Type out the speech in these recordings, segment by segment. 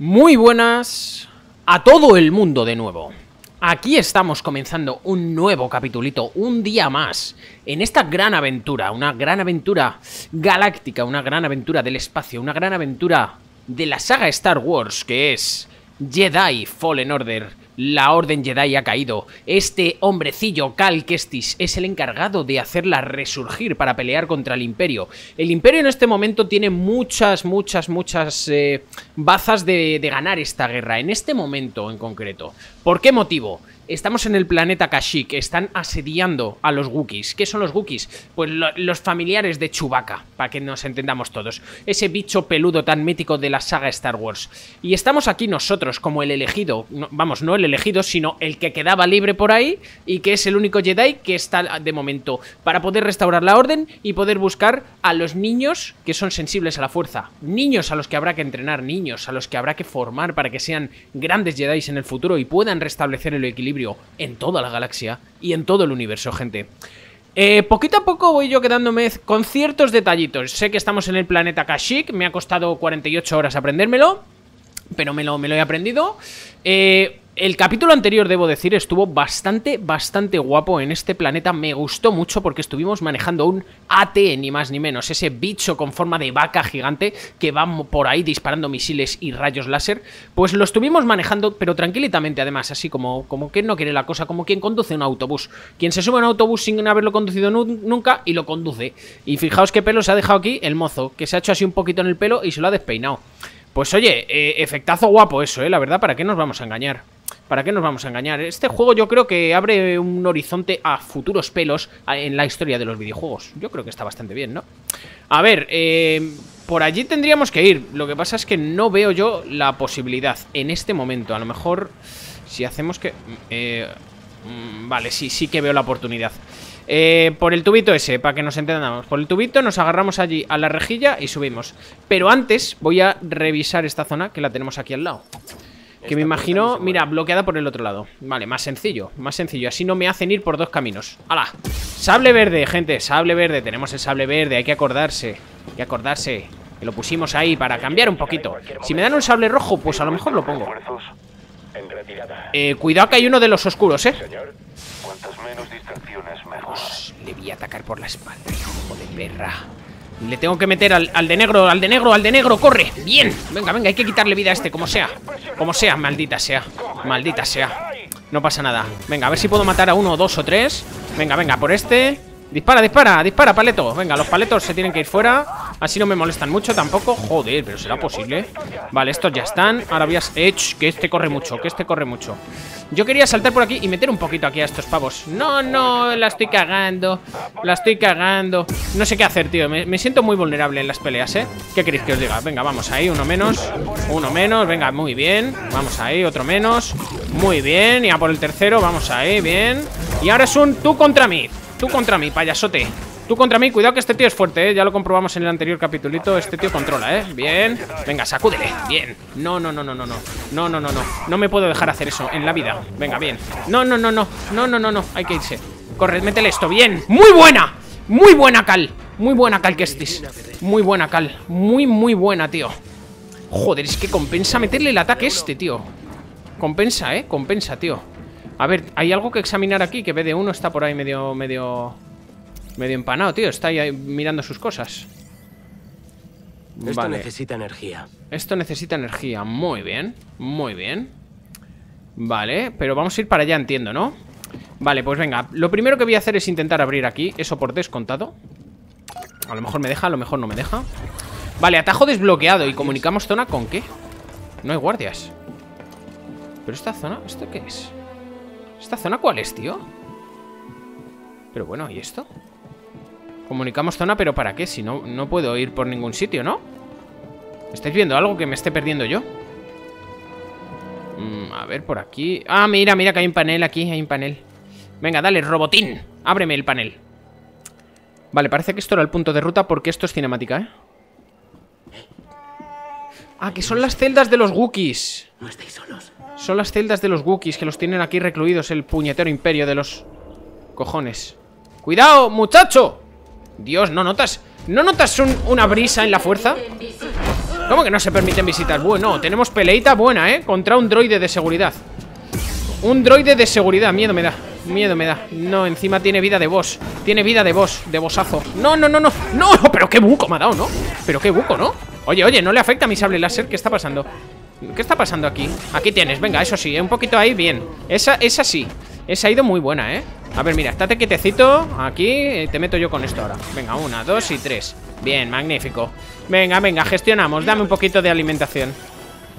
Muy buenas a todo el mundo de nuevo. Aquí estamos comenzando un nuevo capitulito, un día más, en esta gran aventura, una gran aventura galáctica, una gran aventura del espacio, una gran aventura de la saga Star Wars, que es Jedi Fallen Order la Orden Jedi ha caído. Este hombrecillo, Cal Kestis, es el encargado de hacerla resurgir para pelear contra el Imperio. El Imperio en este momento tiene muchas, muchas, muchas eh, bazas de, de ganar esta guerra. En este momento en concreto. ¿Por qué motivo? Estamos en el planeta Kashyyyk, están asediando a los Wookiees. ¿Qué son los Wookiees? Pues los familiares de Chewbacca, para que nos entendamos todos. Ese bicho peludo tan mítico de la saga Star Wars. Y estamos aquí nosotros como el elegido, vamos, no el elegido, sino el que quedaba libre por ahí y que es el único Jedi que está de momento para poder restaurar la orden y poder buscar a los niños que son sensibles a la fuerza. Niños a los que habrá que entrenar, niños a los que habrá que formar para que sean grandes Jedi en el futuro y puedan restablecer el equilibrio en toda la galaxia y en todo el universo, gente. Eh, poquito a poco voy yo quedándome con ciertos detallitos. Sé que estamos en el planeta Kashyyyk, me ha costado 48 horas aprendérmelo, pero me lo, me lo he aprendido. Eh, el capítulo anterior, debo decir, estuvo bastante, bastante guapo en este planeta. Me gustó mucho porque estuvimos manejando un AT, ni más ni menos. Ese bicho con forma de vaca gigante que va por ahí disparando misiles y rayos láser. Pues lo estuvimos manejando, pero tranquilamente además, así como, como quien no quiere la cosa, como quien conduce un autobús. Quien se sube a un autobús sin haberlo conducido nunca y lo conduce. Y fijaos qué pelo se ha dejado aquí el mozo, que se ha hecho así un poquito en el pelo y se lo ha despeinado. Pues oye, eh, efectazo guapo eso, ¿eh? La verdad, ¿para qué nos vamos a engañar? ¿Para qué nos vamos a engañar? Este juego yo creo que abre un horizonte a futuros pelos en la historia de los videojuegos. Yo creo que está bastante bien, ¿no? A ver, eh, por allí tendríamos que ir. Lo que pasa es que no veo yo la posibilidad en este momento. A lo mejor si hacemos que... Eh, mm, vale, sí, sí que veo la oportunidad. Eh, por el tubito ese, para que nos entendamos Por el tubito nos agarramos allí a la rejilla y subimos Pero antes voy a revisar esta zona que la tenemos aquí al lado Que me imagino, mira, bloqueada por el otro lado. Vale, más sencillo, más sencillo. Así no me hacen ir por dos caminos. ¡Hala! Sable verde, gente, sable verde. Tenemos el sable verde, hay que acordarse Hay que acordarse Que lo pusimos ahí para cambiar un poquito. Si me dan un sable rojo, pues a lo mejor lo pongo. Eh, cuidado que hay uno de los oscuros, ¿eh? le voy a atacar por la espalda, hijo de perra. Le tengo que meter al, al, de negro, al de negro, al de negro, corre. Bien, venga, venga, hay que quitarle vida a este, como sea. Como sea, maldita sea. Maldita sea. No pasa nada, venga, a ver si puedo matar a uno, dos o tres. Venga, venga, por este Dispara, dispara, dispara, paleto Venga, los paletos se tienen que ir fuera. Así no me molestan mucho tampoco. Joder, pero será posible. Vale, estos ya están. Ahora voy a... Edge, que este corre mucho Que este corre mucho. Yo quería saltar por aquí y meter un poquito aquí a estos pavos. No, no, la estoy cagando La estoy cagando. No sé qué hacer, tío. Me, siento muy vulnerable en las peleas, ¿eh? ¿Qué queréis que os diga? Venga, vamos ahí, uno menos Uno menos, venga, muy bien. Vamos ahí, otro menos. Muy bien, y a por el tercero, vamos ahí, bien. Y ahora es un tú contra mí Tú contra mí, payasote. Tú contra mí, cuidado que este tío es fuerte, ¿eh? Ya lo comprobamos en el anterior capitulito. Este tío controla, ¿eh? Bien. Venga, sacúdele. Bien. No, no, no, no, no, no. No, no, no, no. No me puedo dejar hacer eso en la vida. Venga, bien. No, no, no, no. No, no, no, no. Hay que irse. Corre, métele esto. Bien. Muy buena. Muy buena cal. Muy buena cal que estés Muy buena cal. Muy, muy buena, tío. Joder, es que compensa meterle el ataque este, tío. Compensa, ¿eh? Compensa, tío a ver, hay algo que examinar aquí Que BD1 está por ahí medio, medio Medio empanado, tío. Está ahí mirando sus cosas. Esto necesita energía. Esto necesita energía, muy bien Muy bien. Vale, pero vamos a ir para allá, entiendo, ¿no? Vale, pues venga. Lo primero que voy a hacer es intentar abrir aquí Eso por descontado. A lo mejor me deja, a lo mejor no me deja. Vale, atajo desbloqueado ¿Y comunicamos zona con qué? No hay guardias. ¿Pero esta zona? ¿Esto qué es? ¿Esta zona cuál es, tío? Pero bueno, ¿y esto? Comunicamos zona, pero ¿para qué? Si no, no puedo ir por ningún sitio, ¿no? ¿Estáis viendo algo que me esté perdiendo yo? Mm, a ver, por aquí Ah, mira, mira que hay un panel aquí, hay un panel Venga, dale, robotín Ábreme el panel Vale, parece que esto era el punto de ruta porque esto es cinemática, ¿eh? Ah, que son las celdas de los Wookiees No estáis solos son las celdas de los Wookiees que los tienen aquí recluidos el puñetero imperio de los cojones. ¡Cuidado, muchacho! Dios, ¿no notas? ¿No notas una brisa en la fuerza? ¿Cómo que no se permiten visitas? Bueno, tenemos peleita buena, ¿eh? Contra un droide de seguridad Un droide de seguridad, miedo me da Miedo me da No, encima tiene vida de boss Tiene vida de boss, de bossazo No, no, no, no No, pero qué buco me ha dado, ¿no? Pero qué buco, ¿no? Oye, oye, no le afecta a mi sable láser ¿Qué está pasando? ¿Qué está pasando aquí? Aquí tienes, venga, eso sí, un poquito ahí, bien. Esa, esa sí. Esa ha ido muy buena, ¿eh? A ver, mira, estate quietecito Aquí, eh, te meto yo con esto ahora. Venga, una, dos y tres. Bien, magnífico. Venga, venga, gestionamos. Dame un poquito de alimentación.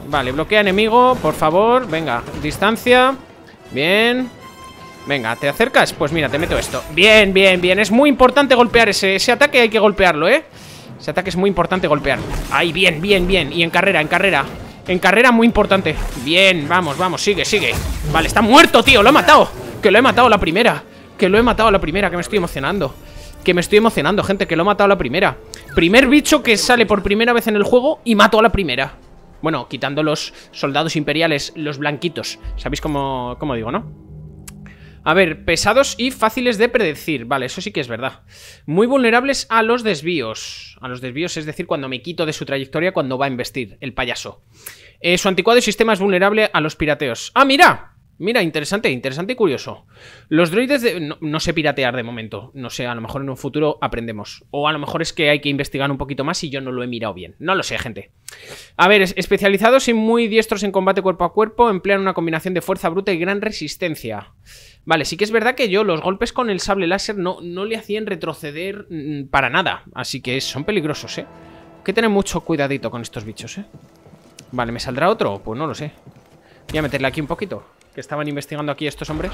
Vale, bloquea enemigo, por favor. Venga, distancia. Bien. Venga, ¿te acercas? Pues mira, te meto esto. Bien, bien, bien. Es muy importante golpear ese, ese ataque Hay que golpearlo, ¿eh? Ese ataque es muy importante golpear. Ahí, bien, bien, bien. Y en carrera, en carrera En carrera muy importante. Bien, vamos, vamos, sigue, sigue. Vale, está muerto, tío, lo he matado. Que lo he matado la primera. Que lo he matado la primera, que me estoy emocionando. Que me estoy emocionando, gente, que lo he matado la primera. Primer bicho que sale por primera vez en el juego Y mato a la primera. Bueno, quitando los soldados imperiales Los blanquitos. ¿Sabéis cómo, cómo digo, no? A ver, pesados y fáciles de predecir Vale, eso sí que es verdad Muy vulnerables a los desvíos A los desvíos, es decir, cuando me quito de su trayectoria Cuando va a investir, el payaso eh, Su anticuado sistema es vulnerable a los pirateos ¡Ah, mira! Mira, interesante, interesante y curioso. Los droides de... no, sé piratear de momento. No sé, a lo mejor en un futuro aprendemos. O a lo mejor es que hay que investigar un poquito más y yo no lo he mirado bien. No lo sé, gente. A ver, especializados y muy diestros en combate cuerpo a cuerpo, emplean una combinación de fuerza bruta y gran resistencia. Vale, sí que es verdad que yo los golpes con el sable láser no, no le hacían retroceder mm, para nada. Así que son peligrosos, ¿eh? Hay que tener mucho cuidadito con estos bichos, ¿eh? Vale, ¿me saldrá otro? Pues no lo sé. Voy a meterle aquí un poquito. Que estaban investigando aquí estos hombres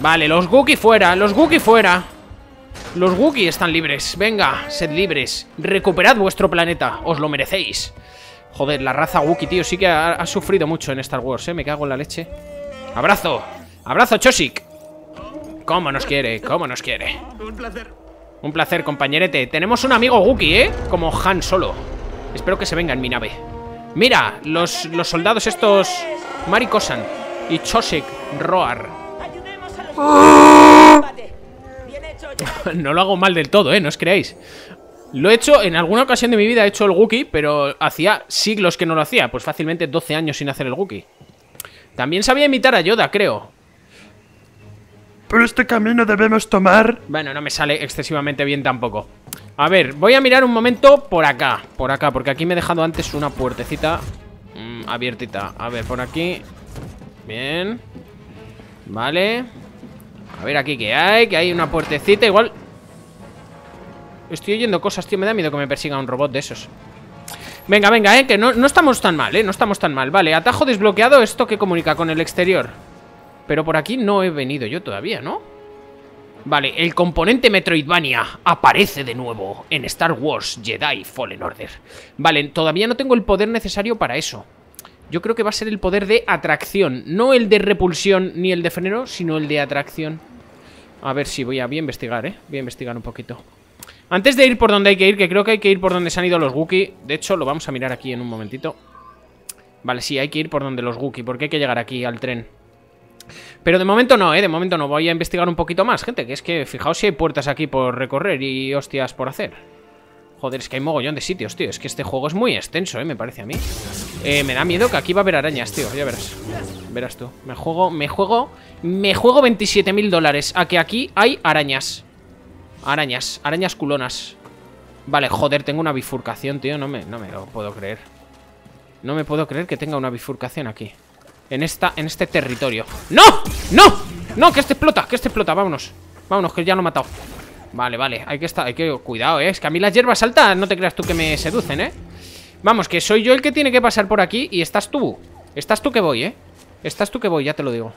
Vale, los Gookie fuera Los Gookie fuera Los Gookie están libres Venga, sed libres Recuperad vuestro planeta Os lo merecéis Joder, la raza Wookiee, tío Sí que ha, sufrido mucho en Star Wars, eh Me cago en la leche Abrazo Abrazo, Chosik ¿Cómo nos quiere? ¿Cómo nos quiere? Un placer Un placer, compañerete Tenemos un amigo Wookiee, ¿eh? Como Han Solo Espero que se venga en mi nave Mira, los, los soldados estos Marikosan y Chosik Roar. no lo hago mal del todo, ¿eh? No os creáis. Lo he hecho, en alguna ocasión de mi vida he hecho el Wookiee, pero hacía siglos que no lo hacía. Pues fácilmente 12 años sin hacer el Wookiee. También sabía imitar a Yoda, creo. Por este camino debemos tomar... Bueno, no me sale excesivamente bien tampoco. A ver, voy a mirar un momento por acá. Por acá, porque aquí me he dejado antes una puertecita Mm, abiertita. A ver, por aquí. Bien. Vale. A ver aquí qué hay. Que hay una puertecita. Igual. Estoy oyendo cosas, tío. Me da miedo que me persiga un robot de esos. Venga, venga, eh. Que no, no estamos tan mal, eh. No estamos tan mal. Vale, atajo desbloqueado. Esto que comunica con el exterior. Pero por aquí no he venido yo todavía, ¿no? Vale, el componente Metroidvania aparece de nuevo en Star Wars Jedi Fallen Order. Vale, todavía no tengo el poder necesario para eso. Yo creo que va a ser el poder de atracción. No el de repulsión ni el de freno, sino el de atracción. A ver si voy a, voy a investigar, ¿eh? Voy a investigar un poquito. Antes de ir por donde hay que ir, que creo que hay que ir por donde se han ido los Wookiee. De hecho, lo vamos a mirar aquí en un momentito. Vale, sí, hay que ir por donde los Wookiee, porque hay que llegar aquí al tren. Pero de momento no, ¿eh? De momento no. Voy a investigar un poquito más, gente. Que es que fijaos si hay puertas aquí por recorrer y hostias por hacer. Joder, es que hay mogollón de sitios, tío. Es que este juego es muy extenso, ¿eh? Me parece a mí. Eh, me da miedo que aquí va a haber arañas, tío. Ya verás. Verás tú. Me juego, me juego... Me juego 27 mil dólares a que aquí hay arañas. Arañas. Arañas culonas. Vale, joder, tengo una bifurcación, tío. No me, no me lo puedo creer. No me puedo creer que tenga una bifurcación aquí. En, esta, en este territorio ¡No! ¡No! ¡No! ¡Que este explota! ¡Que este explota! Vámonos Vámonos, que ya lo he matado Vale, vale Hay que estar... Hay que... Cuidado, ¿eh? Es que a mí las hierbas altas No te creas tú que me seducen, ¿eh? Vamos, que soy yo el que tiene que pasar por aquí Y estás tú Estás tú que voy, ¿eh? Estás tú que voy, ya te lo digo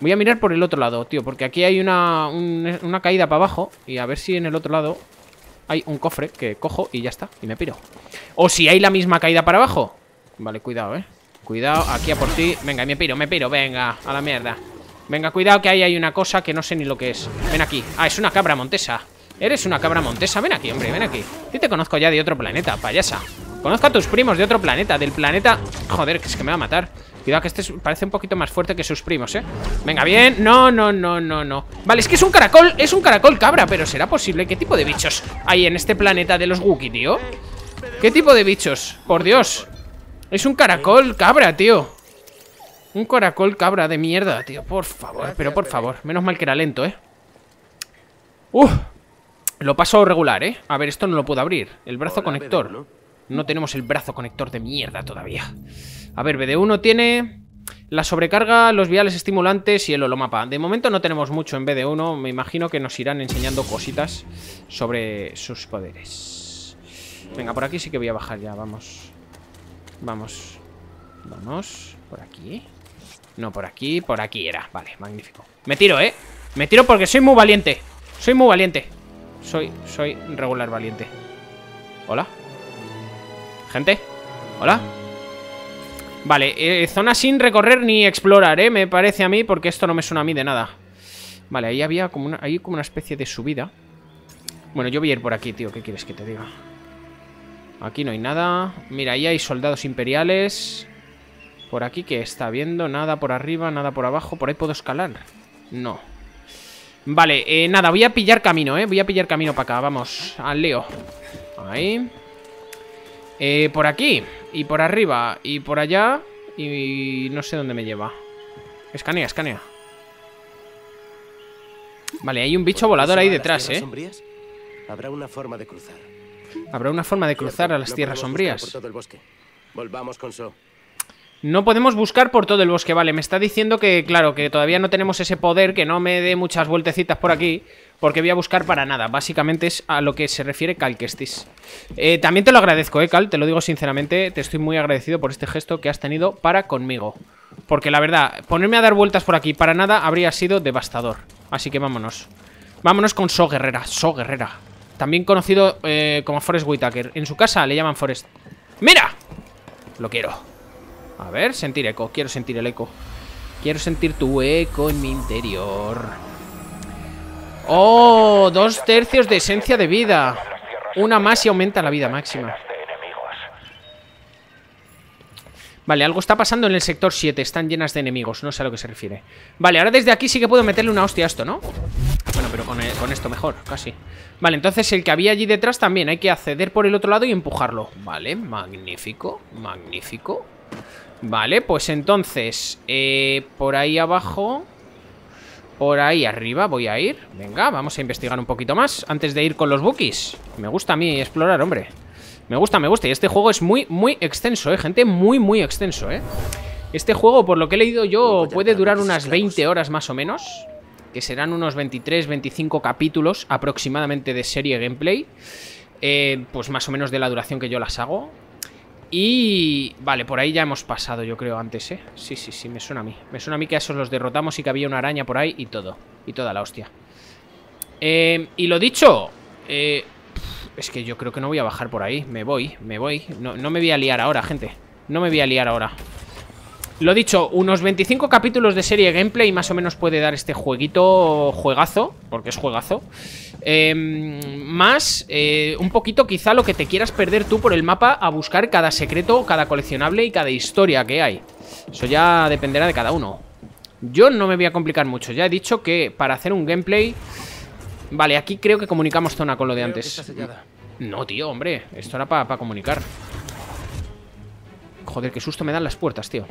Voy a mirar por el otro lado, tío Porque aquí hay una, una caída para abajo Y a ver si en el otro lado Hay un cofre que cojo y ya está Y me piro O si hay la misma caída para abajo Vale, cuidado, ¿eh? Cuidado, aquí a por ti. Venga, me piro, me piro, venga, a la mierda. Venga, cuidado que ahí hay una cosa que no sé ni lo que es. Ven aquí, ah, es una cabra montesa. Eres una cabra montesa, ven aquí, hombre, ven aquí. Yo te conozco ya de otro planeta, payasa. Conozco a tus primos de otro planeta, del planeta... Joder, que es que me va a matar. Cuidado que este parece un poquito más fuerte que sus primos, ¿eh? Venga, bien, no, no, no, no, no. Vale, es que es un caracol, es un caracol cabra Pero ¿será posible? ¿Qué tipo de bichos hay en este planeta de los Wookiee, tío? ¿Qué tipo de bichos? Por Dios Es un caracol cabra, tío Un caracol cabra de mierda, tío Por favor, pero por favor Menos mal que era lento, eh Uf Lo paso regular, eh A ver, esto no lo puedo abrir El brazo conector No tenemos el brazo conector de mierda todavía A ver, BD1 tiene la sobrecarga, los viales estimulantes y el holomapa. De momento no tenemos mucho en BD1. Me imagino que nos irán enseñando cositas sobre sus poderes. Venga, por aquí sí que voy a bajar ya. Vamos. Vamos. Vamos. Por aquí. No, por aquí. Por aquí era. Vale, magnífico. Me tiro, ¿eh? Me tiro porque soy muy valiente. Soy muy valiente. Soy, soy regular valiente. ¿Hola? ¿Gente? ¿Hola? Vale, eh, zona sin recorrer ni explorar, ¿eh? Me parece a mí, porque esto no me suena a mí de nada Vale, ahí había como una, como una especie de subida Bueno, yo voy a ir por aquí, tío ¿Qué quieres que te diga? Aquí no hay nada. Mira, ahí hay soldados imperiales. Por aquí, ¿qué está viendo? Nada por arriba, nada por abajo. ¿Por ahí puedo escalar? No. Vale, eh, nada, voy a pillar camino, ¿eh? Voy a pillar camino para acá, vamos Al lío. Ahí. Eh, por aquí. Y por arriba. Y por allá. Y no sé dónde me lleva. Escanea, escanea. Vale, hay un bicho volador ahí detrás, ¿eh? Habrá una forma de cruzar Habrá una forma de cruzar a las tierras sombrías Volvamos con So no podemos buscar por todo el bosque, vale, me está diciendo que, claro, que todavía no tenemos ese poder, que no me dé muchas vueltecitas por aquí, porque voy a buscar para nada, básicamente es a lo que se refiere Calquestis. Eh, también te lo agradezco, eh, Cal, te lo digo sinceramente, te estoy muy agradecido por este gesto que has tenido para conmigo. Porque la verdad, ponerme a dar vueltas por aquí para nada habría sido devastador. Así que vámonos. Vámonos con So Guerrera, So Guerrera. También conocido eh, como Forest Whitaker. En su casa le llaman Forest. ¡Mira! Lo quiero. A ver, sentir eco. Quiero sentir el eco. Quiero sentir tu eco en mi interior. ¡Oh! Dos tercios de esencia de vida. Una más y aumenta la vida máxima. Vale, algo está pasando en el sector 7 Están llenas de enemigos, no sé a lo que se refiere. Vale, ahora desde aquí sí que puedo meterle una hostia a esto, ¿no? Bueno, pero con, con, esto mejor, casi. Vale, entonces el que había allí detrás también Hay que acceder por el otro lado y empujarlo. Vale, magnífico, magnífico. Vale, pues entonces eh, Por ahí abajo Por ahí arriba voy a ir. Venga, vamos a investigar un poquito más Antes de ir con los bookies. Me gusta a mí explorar, hombre Me gusta, me gusta Y este juego es muy, muy extenso, eh, gente Muy, muy extenso, eh Este juego, por lo que he leído yo Puede durar unas 20 horas más o menos Que serán unos 23, 25 capítulos Aproximadamente de serie gameplay eh, Pues más o menos de la duración que yo las hago y... Vale, por ahí ya hemos pasado, yo creo, antes, ¿eh? Sí, sí, sí, me suena a mí. Me suena a mí que a esos los derrotamos y que había una araña por ahí y todo. Y toda la hostia. Eh, y lo dicho... Eh, es que yo creo que no voy a bajar por ahí. Me voy, me voy. No, no me voy a liar ahora, gente. No me voy a liar ahora. Lo dicho, unos 25 capítulos de serie gameplay más o menos puede dar este jueguito juegazo, porque es juegazo. Em, más, eh, un poquito quizá lo que te quieras perder tú por el mapa a buscar cada secreto, cada coleccionable y cada historia que hay. Eso ya dependerá de cada uno. Yo no me voy a complicar mucho, ya he dicho que para hacer un gameplay... Vale, aquí creo que comunicamos zona con lo de antes. No, tío, hombre, esto era para comunicar. Joder, qué susto me dan las puertas, tío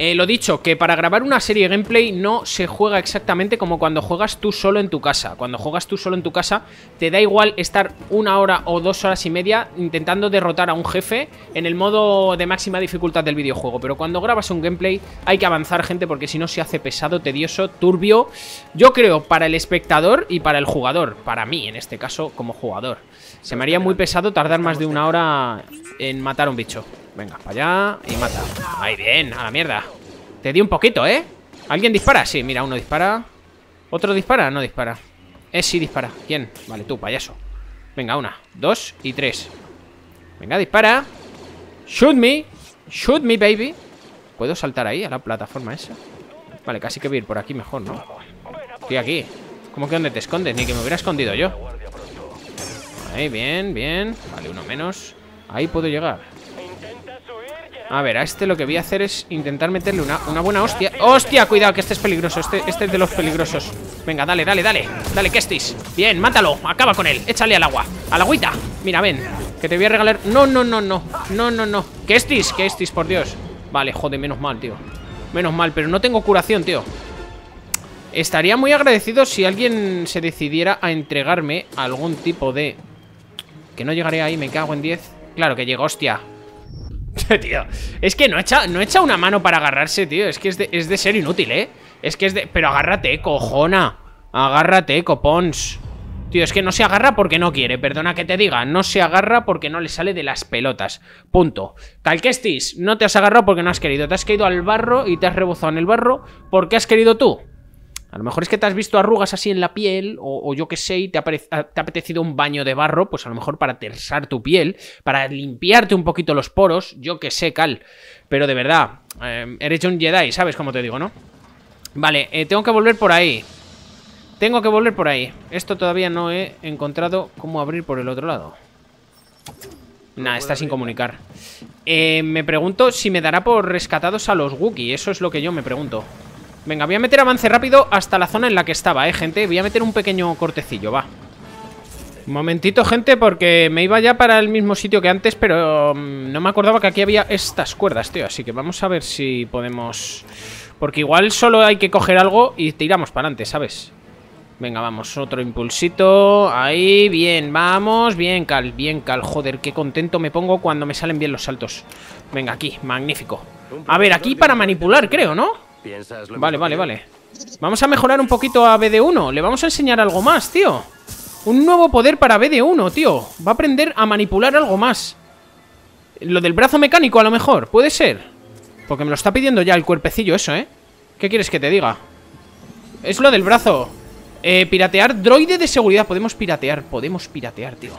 eh, lo dicho, que para grabar una serie gameplay no se juega exactamente como cuando juegas tú solo en tu casa. Cuando juegas tú solo en tu casa, te da igual estar una hora o dos horas y media intentando derrotar a un jefe en el modo de máxima dificultad del videojuego. Pero cuando grabas un gameplay hay que avanzar, gente, porque si no se hace pesado, tedioso, turbio. Yo creo para el espectador y para el jugador. Para mí, en este caso, como jugador. Se me haría muy pesado tardar más de una hora en matar a un bicho. Venga, para allá y mata. Ahí, bien, a la mierda. Te di un poquito, ¿eh? ¿Alguien dispara? Sí, mira, uno dispara. ¿Otro dispara? No dispara. Eh, sí dispara. ¿Quién? Vale, tú, payaso. Venga, una, dos y tres. Venga, dispara. Shoot me. Shoot me, baby. ¿Puedo saltar ahí a la plataforma esa? Vale, casi que voy a ir por aquí mejor, ¿no? Estoy aquí. ¿Cómo que dónde te escondes? Ni que me hubiera escondido yo. Ahí, bien, bien. Vale, uno menos. Ahí puedo llegar a ver, a este lo que voy a hacer es intentar meterle una, buena hostia. ¡Hostia! Cuidado, que este es peligroso este, este es de los peligrosos. Venga, dale, dale, dale. Dale, Kestis. Bien, mátalo, acaba con él. Échale al agua, al agüita. Mira, ven. Que te voy a regalar... No, no, no, no. No, no, no. ¿Qué estis? ¿Qué estis, por Dios? Vale, joder, menos mal, tío. Menos mal, pero no tengo curación, tío. Estaría muy agradecido si alguien se decidiera a entregarme algún tipo de... Que no llegaré ahí, me cago en 10 Claro que llegó, hostia Es que no echa, no echa una mano para agarrarse, tío. Es que es de, es de ser inútil, ¿eh? Es que es de... Pero agárrate, cojona. Agárrate, copons. Tío, es que no se agarra porque no quiere, perdona que te diga No se agarra porque no le sale de las pelotas. Punto. Calquestis, no te has agarrado porque no has querido. Te has caído al barro y te has rebozado en el barro Porque has querido tú a lo mejor es que te has visto arrugas así en la piel, o, yo qué sé, y te ha, apetecido un baño de barro, pues a lo mejor para tersar tu piel, para limpiarte un poquito los poros, yo qué sé, Cal. Pero de verdad, eh, eres un Jedi, ¿sabes cómo te digo, no? Vale, eh, tengo que volver por ahí. Tengo que volver por ahí. Esto todavía no he encontrado cómo abrir por el otro lado. Nah, está sin comunicar. Eh, me pregunto si me dará por rescatados a los Wookiee. Eso es lo que yo me pregunto. Venga, voy a meter avance rápido hasta la zona en la que estaba, eh, gente. Voy a meter un pequeño cortecillo, va. Un momentito, gente, porque me iba ya para el mismo sitio que antes, pero mm, no me acordaba que aquí había estas cuerdas, tío. Así que vamos a ver si podemos... Porque igual solo hay que coger algo y tiramos para adelante, ¿sabes? Venga, vamos, otro impulsito Ahí, bien, vamos, bien, Cal Bien, Cal, joder, qué contento me pongo Cuando me salen bien los saltos Venga, aquí, magnífico A ver, aquí para manipular, creo, ¿no? Vale, vale, vale. Vamos a mejorar un poquito a BD1 Le vamos a enseñar algo más, tío. Un nuevo poder para BD1, tío. Va a aprender a manipular algo más. Lo del brazo mecánico, a lo mejor. Puede ser Porque me lo está pidiendo ya el cuerpecillo eso, ¿eh? ¿Qué quieres que te diga? Es lo del brazo. Eh, piratear, droide de seguridad. Podemos piratear, podemos piratear, tío.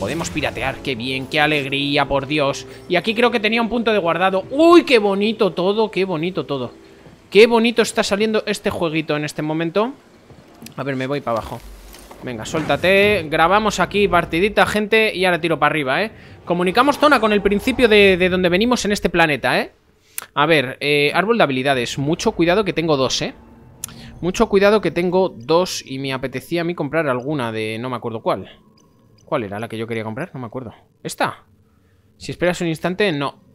Podemos piratear, qué bien, qué alegría, por Dios. Y aquí creo que tenía un punto de guardado. Uy, qué bonito todo, qué bonito todo Qué bonito está saliendo este jueguito en este momento A ver, me voy para abajo Venga, suéltate Grabamos aquí partidita, gente Y ahora tiro para arriba, ¿eh? Comunicamos zona con el principio de, de donde venimos en este planeta, ¿eh? A ver, eh, árbol de habilidades Mucho cuidado que tengo dos, ¿eh? Mucho cuidado que tengo dos y me apetecía a mí comprar alguna de... no me acuerdo cuál. ¿Cuál era la que yo quería comprar? No me acuerdo. ¿Esta? Si esperas un instante, no.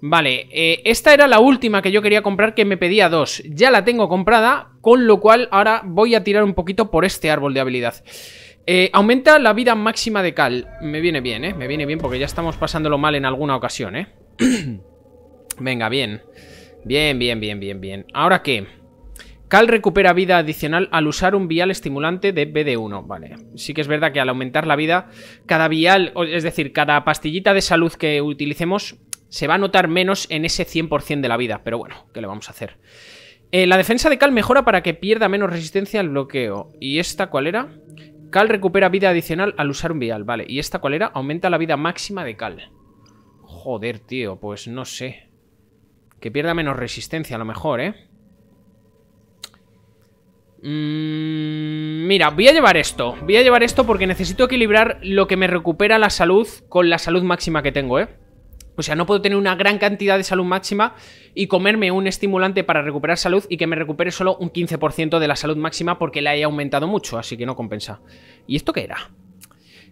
Vale, eh, esta era la última que yo quería comprar que me pedía dos. Ya la tengo comprada, con lo cual ahora voy a tirar un poquito por este árbol de habilidad. Eh, aumenta la vida máxima de Cal. Me viene bien, ¿eh? Me viene bien porque ya estamos pasándolo mal en alguna ocasión, ¿eh? Venga, bien. Bien, bien, bien, bien, bien. ¿Ahora qué? Cal recupera vida adicional al usar un vial estimulante de BD1. Vale, sí que es verdad que al aumentar la vida, cada vial, es decir, cada pastillita de salud que utilicemos se va a notar menos en ese 100% de la vida. Pero bueno, ¿qué le vamos a hacer? Eh, la defensa de Cal mejora para que pierda menos resistencia al bloqueo. ¿Y esta cuál era? Cal recupera vida adicional al usar un vial. Vale, ¿y esta cuál era? Aumenta la vida máxima de Cal. Joder, tío, pues no sé. Que pierda menos resistencia a lo mejor, ¿eh? Mm, mira, voy a llevar esto Voy a llevar esto porque necesito equilibrar Lo que me recupera la salud Con la salud máxima que tengo, ¿eh? O sea, no puedo tener una gran cantidad de salud máxima y comerme un estimulante para recuperar salud y que me recupere solo un 15% de la salud máxima porque la he aumentado mucho, así que no compensa. ¿Y esto qué era?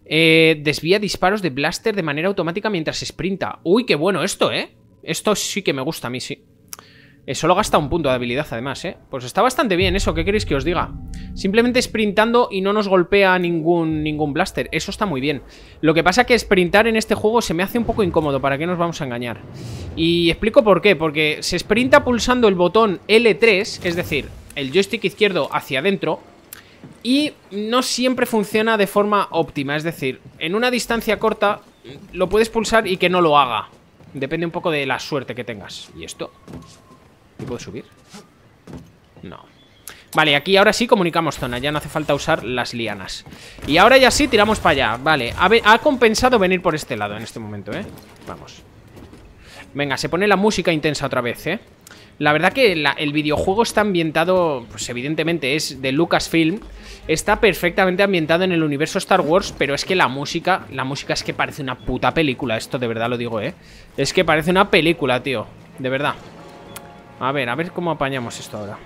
Eh, desvía disparos de blaster de manera automática mientras sprinta. Uy, qué bueno esto, ¿eh? Esto sí que me gusta a mí, sí. Solo gasta un punto de habilidad además, ¿eh? Pues está bastante bien eso, ¿qué queréis que os diga? Simplemente sprintando y no nos golpea ningún, ningún blaster, eso está muy bien Lo que pasa es que sprintar en este juego se me hace un poco incómodo, ¿para qué nos vamos a engañar? Y explico por qué, porque se sprinta pulsando el botón L3, es decir, el joystick izquierdo hacia adentro Y no siempre funciona de forma óptima, es decir, en una distancia corta lo puedes pulsar y que no lo haga Depende un poco de la suerte que tengas ¿Y esto? ¿Y puedo subir? No Vale, aquí ahora sí comunicamos zona Ya no hace falta usar las lianas Y ahora ya sí tiramos para allá Vale, ha, compensado venir por este lado en este momento, ¿eh? Vamos Venga, se pone la música intensa otra vez, ¿eh? La verdad que el videojuego está ambientado, pues evidentemente es de Lucasfilm Está perfectamente ambientado en el universo Star Wars Pero es que la música, la música es que parece una puta película Esto de verdad lo digo, ¿eh? Es que parece una película, tío De verdad a ver, a ver cómo apañamos esto ahora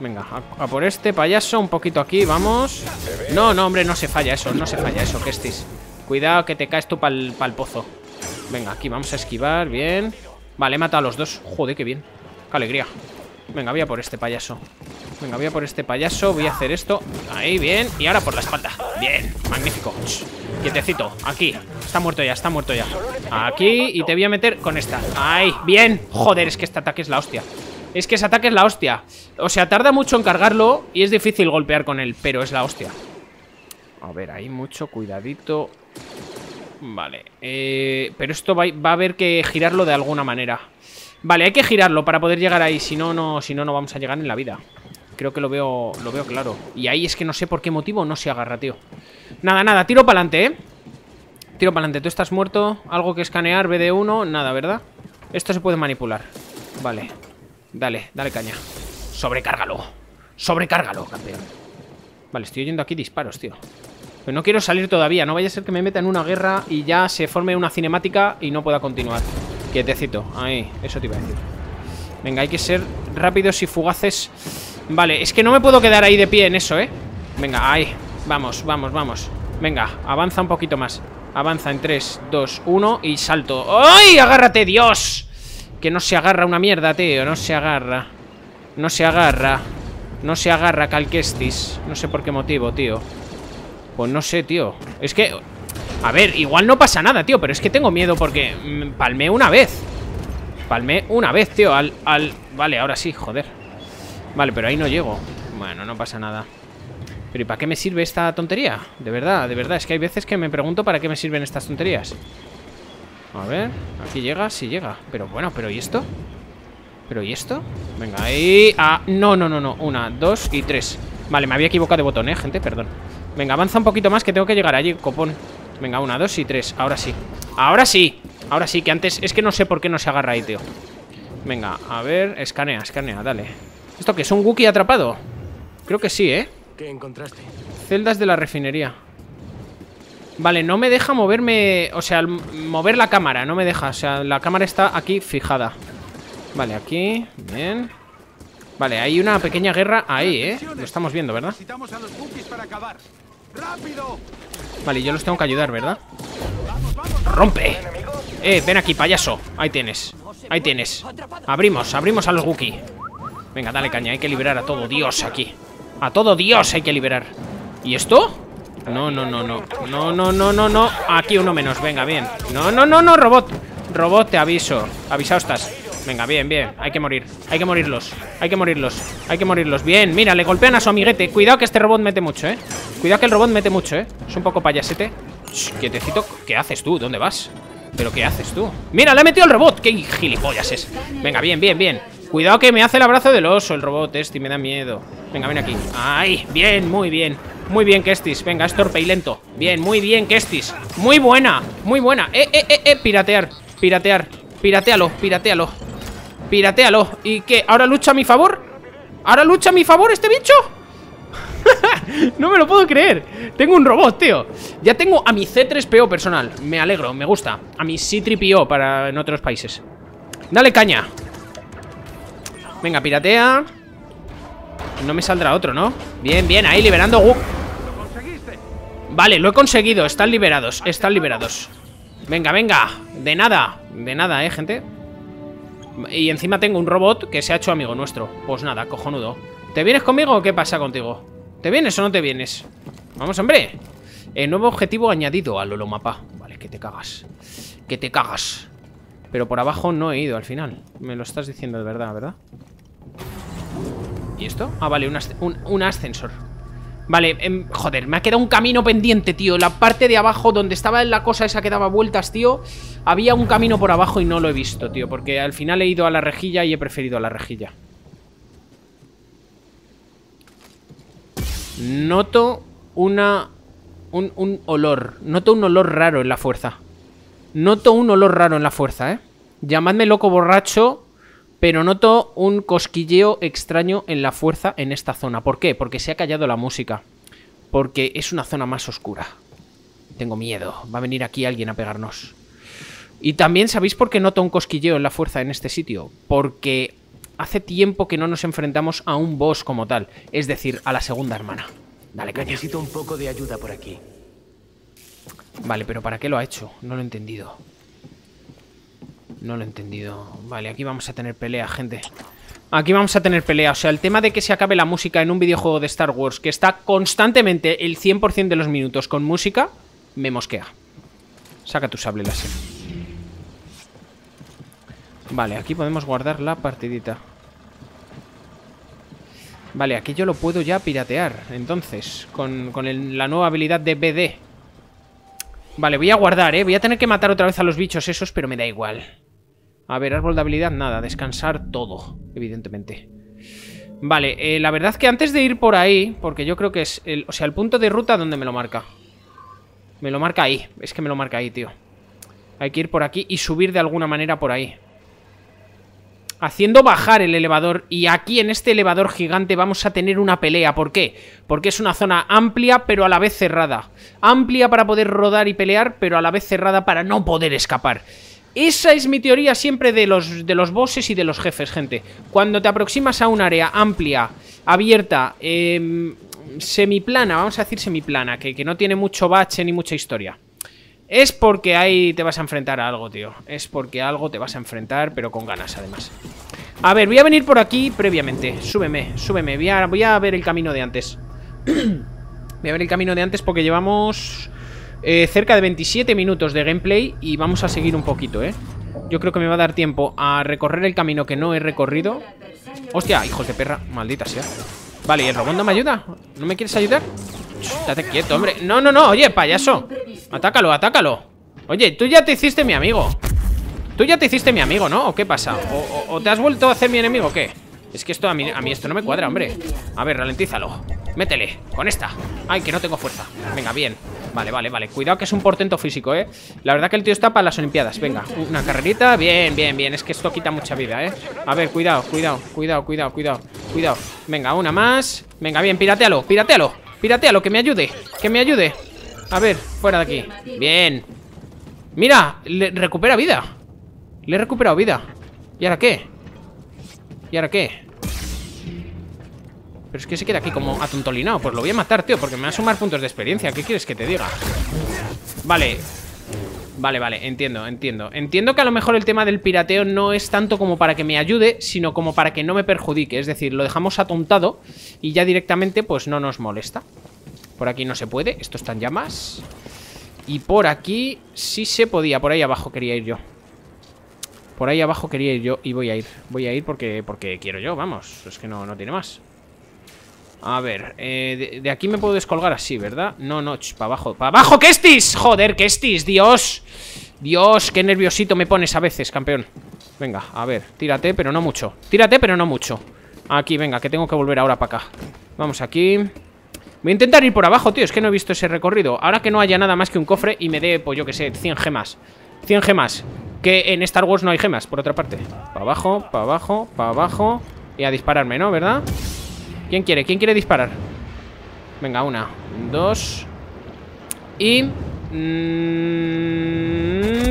Venga, a, por este payaso Un poquito aquí, vamos No, no, hombre, no se falla eso No se falla eso, que estéis Cuidado que te caes tú para el pozo. Venga, aquí vamos a esquivar, bien. Vale, he matado a los dos. Joder, qué bien. Qué alegría. Venga, voy a por este payaso. Venga, voy a por este payaso. Voy a hacer esto. Ahí, bien. Y ahora por la espalda. Bien, magnífico. quietecito. Aquí. Está muerto ya, está muerto ya. Aquí. Y te voy a meter con esta. Ahí, bien. Joder, es que este ataque es la hostia. Es que ese ataque es la hostia. O sea, tarda mucho en cargarlo y es difícil golpear con él, pero es la hostia. A ver, ahí mucho cuidadito. Vale. Eh, pero esto va, va a haber que girarlo de alguna manera. Vale, hay que girarlo para poder llegar ahí. Si no, no, si no, no vamos a llegar en la vida. Creo que lo veo, lo veo claro. Y ahí es que no sé por qué motivo no se agarra, tío. Nada, nada, tiro para adelante, ¿eh? Tiro para adelante, tú estás muerto. Algo que escanear, BD1, nada, ¿verdad? Esto se puede manipular. Vale, dale, dale caña. Sobrecárgalo. Sobrecárgalo, campeón. Vale, estoy oyendo aquí disparos, tío. Pero no quiero salir todavía. No vaya a ser que me meta en una guerra Y ya se forme una cinemática Y no pueda continuar Quietecito, ahí, eso te iba a decir. Venga, hay que ser rápidos y fugaces. Vale, es que no me puedo quedar ahí de pie en eso, ¿eh? Venga, ahí, vamos, vamos, vamos. Venga, avanza un poquito más. Avanza en 3, 2, 1 y salto. ¡Ay! ¡Agárrate, Dios! Que no se agarra una mierda, tío No se agarra. No se agarra. No se agarra Calquestis. No sé por qué motivo, tío. Pues no sé, tío. Es que a ver, igual no pasa nada, tío Pero es que tengo miedo porque mm, palmé una vez. Palmé una vez, tío al, al... Vale, ahora sí, joder. Vale, pero ahí no llego. Bueno, no pasa nada. Pero ¿y para qué me sirve esta tontería? De verdad, de verdad Es que hay veces que me pregunto para qué me sirven estas tonterías. A ver, aquí llega, sí llega. Pero bueno, ¿pero y esto? ¿Pero y esto? Venga, ahí ah, No, no, no, no, una, dos y tres. Vale, me había equivocado de botón, eh, gente, perdón. Venga, avanza un poquito más que tengo que llegar allí, copón Venga, una, dos y tres, ahora sí Ahora sí, ahora sí, que antes Es que no sé por qué no se agarra ahí, tío Venga, a ver, escanea, escanea, dale ¿Esto qué es? ¿Un Wookiee atrapado? Creo que sí, ¿eh? ¿Qué encontraste? Celdas de la refinería Vale, no me deja moverme O sea, mover la cámara, no me deja O sea, la cámara está aquí fijada Vale, aquí, bien Vale, hay una pequeña guerra ahí, ¿eh? Lo estamos viendo, ¿verdad? Vale, yo los tengo que ayudar, ¿verdad? ¡Rompe! Eh, ven aquí, payaso. Ahí tienes, ahí tienes. Abrimos, abrimos a los Wookiee. Venga, dale caña, hay que liberar a todo Dios aquí. A todo Dios hay que liberar. ¿Y esto? No, no, no, no. No, no, no, no, no. Aquí uno menos, venga, bien. No, no, no, no, robot. Robot, te aviso. Avisado estás Venga, bien, bien, hay que morir. Hay que morirlos, hay que morirlos. Hay que morirlos, bien, mira, le golpean a su amiguete. Cuidado que este robot mete mucho, eh Cuidado que el robot mete mucho, eh Es un poco payasete. Shh, quietecito, ¿qué haces tú? ¿Dónde vas? ¿Pero qué haces tú? ¡Mira, le ha metido el robot! ¡Qué gilipollas es! Venga, bien, bien, bien. Cuidado que me hace el abrazo del oso el robot este y me da miedo. Venga, ven aquí. ¡Ay! Bien, muy bien. Muy bien, Kestis. Venga, es torpe y lento. Bien, muy bien, Kestis. Muy buena, muy buena. Eh, eh, eh, eh Piratear, piratear. Piratealo, piratealo Piratealo. ¿Y qué? ¿Ahora lucha a mi favor? ¿Ahora lucha a mi favor este bicho? no me lo puedo creer. Tengo un robot, tío. Ya tengo a mi C3PO personal. Me alegro, me gusta. A mi C3PO para en otros países. Dale caña. Venga, piratea. No me saldrá otro, ¿no? Bien, bien, ahí liberando Vale, lo he conseguido. Están liberados, están liberados. Venga, venga, de nada De nada, eh, gente y encima tengo un robot que se ha hecho amigo nuestro Pues nada, cojonudo ¿Te vienes conmigo o qué pasa contigo? ¿Te vienes o no te vienes? Vamos, hombre El nuevo objetivo añadido al mapa Vale, que te cagas Que te cagas Pero por abajo no he ido al final Me lo estás diciendo de verdad, ¿verdad? ¿Y esto? Ah, vale, un ascensor Vale, em, joder, me ha quedado un camino pendiente, tío. La parte de abajo donde estaba la cosa esa que daba vueltas, tío Había un camino por abajo y no lo he visto, tío Porque al final he ido a la rejilla y he preferido a la rejilla. Noto una... Un, un olor. Noto un olor raro en la fuerza. Noto un olor raro en la fuerza, eh Llamadme loco borracho pero noto un cosquilleo extraño en la fuerza en esta zona. ¿Por qué? Porque se ha callado la música. Porque es una zona más oscura. Tengo miedo. Va a venir aquí alguien a pegarnos. Y también, ¿sabéis por qué noto un cosquilleo en la fuerza en este sitio? Porque hace tiempo que no nos enfrentamos a un boss como tal. Es decir, a la segunda hermana. Dale, caña. Necesito un poco de ayuda por aquí. Vale, pero ¿para qué lo ha hecho? No lo he entendido. No lo he entendido. Vale, aquí vamos a tener pelea, gente. Aquí vamos a tener pelea. O sea, el tema de que se acabe la música en un videojuego de Star Wars que está constantemente el 100% de los minutos con música, me mosquea. Saca tu sable láser. Vale, aquí podemos guardar la partidita. Vale, aquí yo lo puedo ya piratear. Entonces, con, la nueva habilidad de BD. Vale, voy a guardar, ¿eh? Voy a tener que matar otra vez a los bichos esos, pero me da igual. A ver, árbol de habilidad, nada. Descansar todo, evidentemente. Vale, eh, la verdad que antes de ir por ahí, porque yo creo que es el, o sea, el punto de ruta donde me lo marca. Me lo marca ahí, es que me lo marca ahí, tío. Hay que ir por aquí y subir de alguna manera por ahí. Haciendo bajar el elevador y aquí en este elevador gigante vamos a tener una pelea. ¿Por qué? Porque es una zona amplia pero a la vez cerrada. Amplia para poder rodar y pelear pero a la vez cerrada para no poder escapar. Esa es mi teoría siempre de los, de los bosses y de los jefes, gente. Cuando te aproximas a un área amplia, abierta, eh, semiplana, vamos a decir semiplana, que, que no tiene mucho bache ni mucha historia. Es porque ahí te vas a enfrentar a algo, tío. Es porque algo te vas a enfrentar, pero con ganas, además. A ver, voy a venir por aquí previamente. Súbeme, súbeme. Voy a, voy a ver el camino de antes. voy a ver el camino de antes porque llevamos eh, cerca de 27 minutos de gameplay y vamos a seguir un poquito, ¿eh? Yo creo que me va a dar tiempo a recorrer el camino que no he recorrido. ¡Hostia! Hijos de perra. Maldita sea. Vale, ¿y el robot no me ayuda? ¿No me quieres ayudar? Estate quieto, hombre. No, no, no. Oye, payaso. Atácalo, atácalo. Oye, tú ya te hiciste mi amigo. Tú ya te hiciste mi amigo, ¿no? ¿O qué pasa? ¿O, te has vuelto a hacer mi enemigo o qué? Es que esto a mí, a mí esto no me cuadra, hombre A ver, ralentízalo Métele, con esta Ay, que no tengo fuerza Venga, bien Vale, vale, vale. Cuidado que es un portento físico, ¿eh? La verdad que el tío está para las olimpiadas. Venga, una carrerita. Bien, bien, bien. Es que esto quita mucha vida, ¿eh? A ver, cuidado, cuidado, cuidado, cuidado, cuidado Cuidado. Venga, una más. Venga, bien, piratealo, piratealo Piratealo, que me ayude Que me ayude. A ver, fuera de aquí. Bien. Mira, le recupera vida. Le he recuperado vida. ¿Y ahora qué? ¿Y ahora qué? Es que se queda aquí como atontolinado Pues lo voy a matar, tío, porque me va a sumar puntos de experiencia. ¿Qué quieres que te diga? Vale. Vale, vale, entiendo, entiendo. Entiendo que a lo mejor el tema del pirateo no es tanto como para que me ayude Sino como para que no me perjudique. Es decir, lo dejamos atontado Y ya directamente pues no nos molesta. Por aquí no se puede, esto está en llamas. Y por aquí sí se podía Por ahí abajo quería ir yo. Por ahí abajo quería ir yo y voy a ir. Voy a ir porque, porque quiero yo, vamos Es que no, no tiene más a ver, eh, de, aquí me puedo descolgar así, ¿verdad? No, no, para abajo ¡Para abajo, Kestis! Joder, Kestis, Dios. Dios, qué nerviosito me pones a veces, campeón. Venga, a ver, tírate, pero no mucho. Tírate, pero no mucho. Aquí, venga, que tengo que volver ahora para acá. Vamos aquí. Voy a intentar ir por abajo, tío, es que no he visto ese recorrido. Ahora que no haya nada más que un cofre y me dé, pues yo que sé, 100 gemas. 100 gemas. Que en Star Wars no hay gemas, por otra parte. Para abajo, para abajo, para abajo. Y a dispararme, ¿no? ¿Verdad? ¿Quién quiere? ¿Quién quiere disparar? Venga, una, dos Y... Mmm,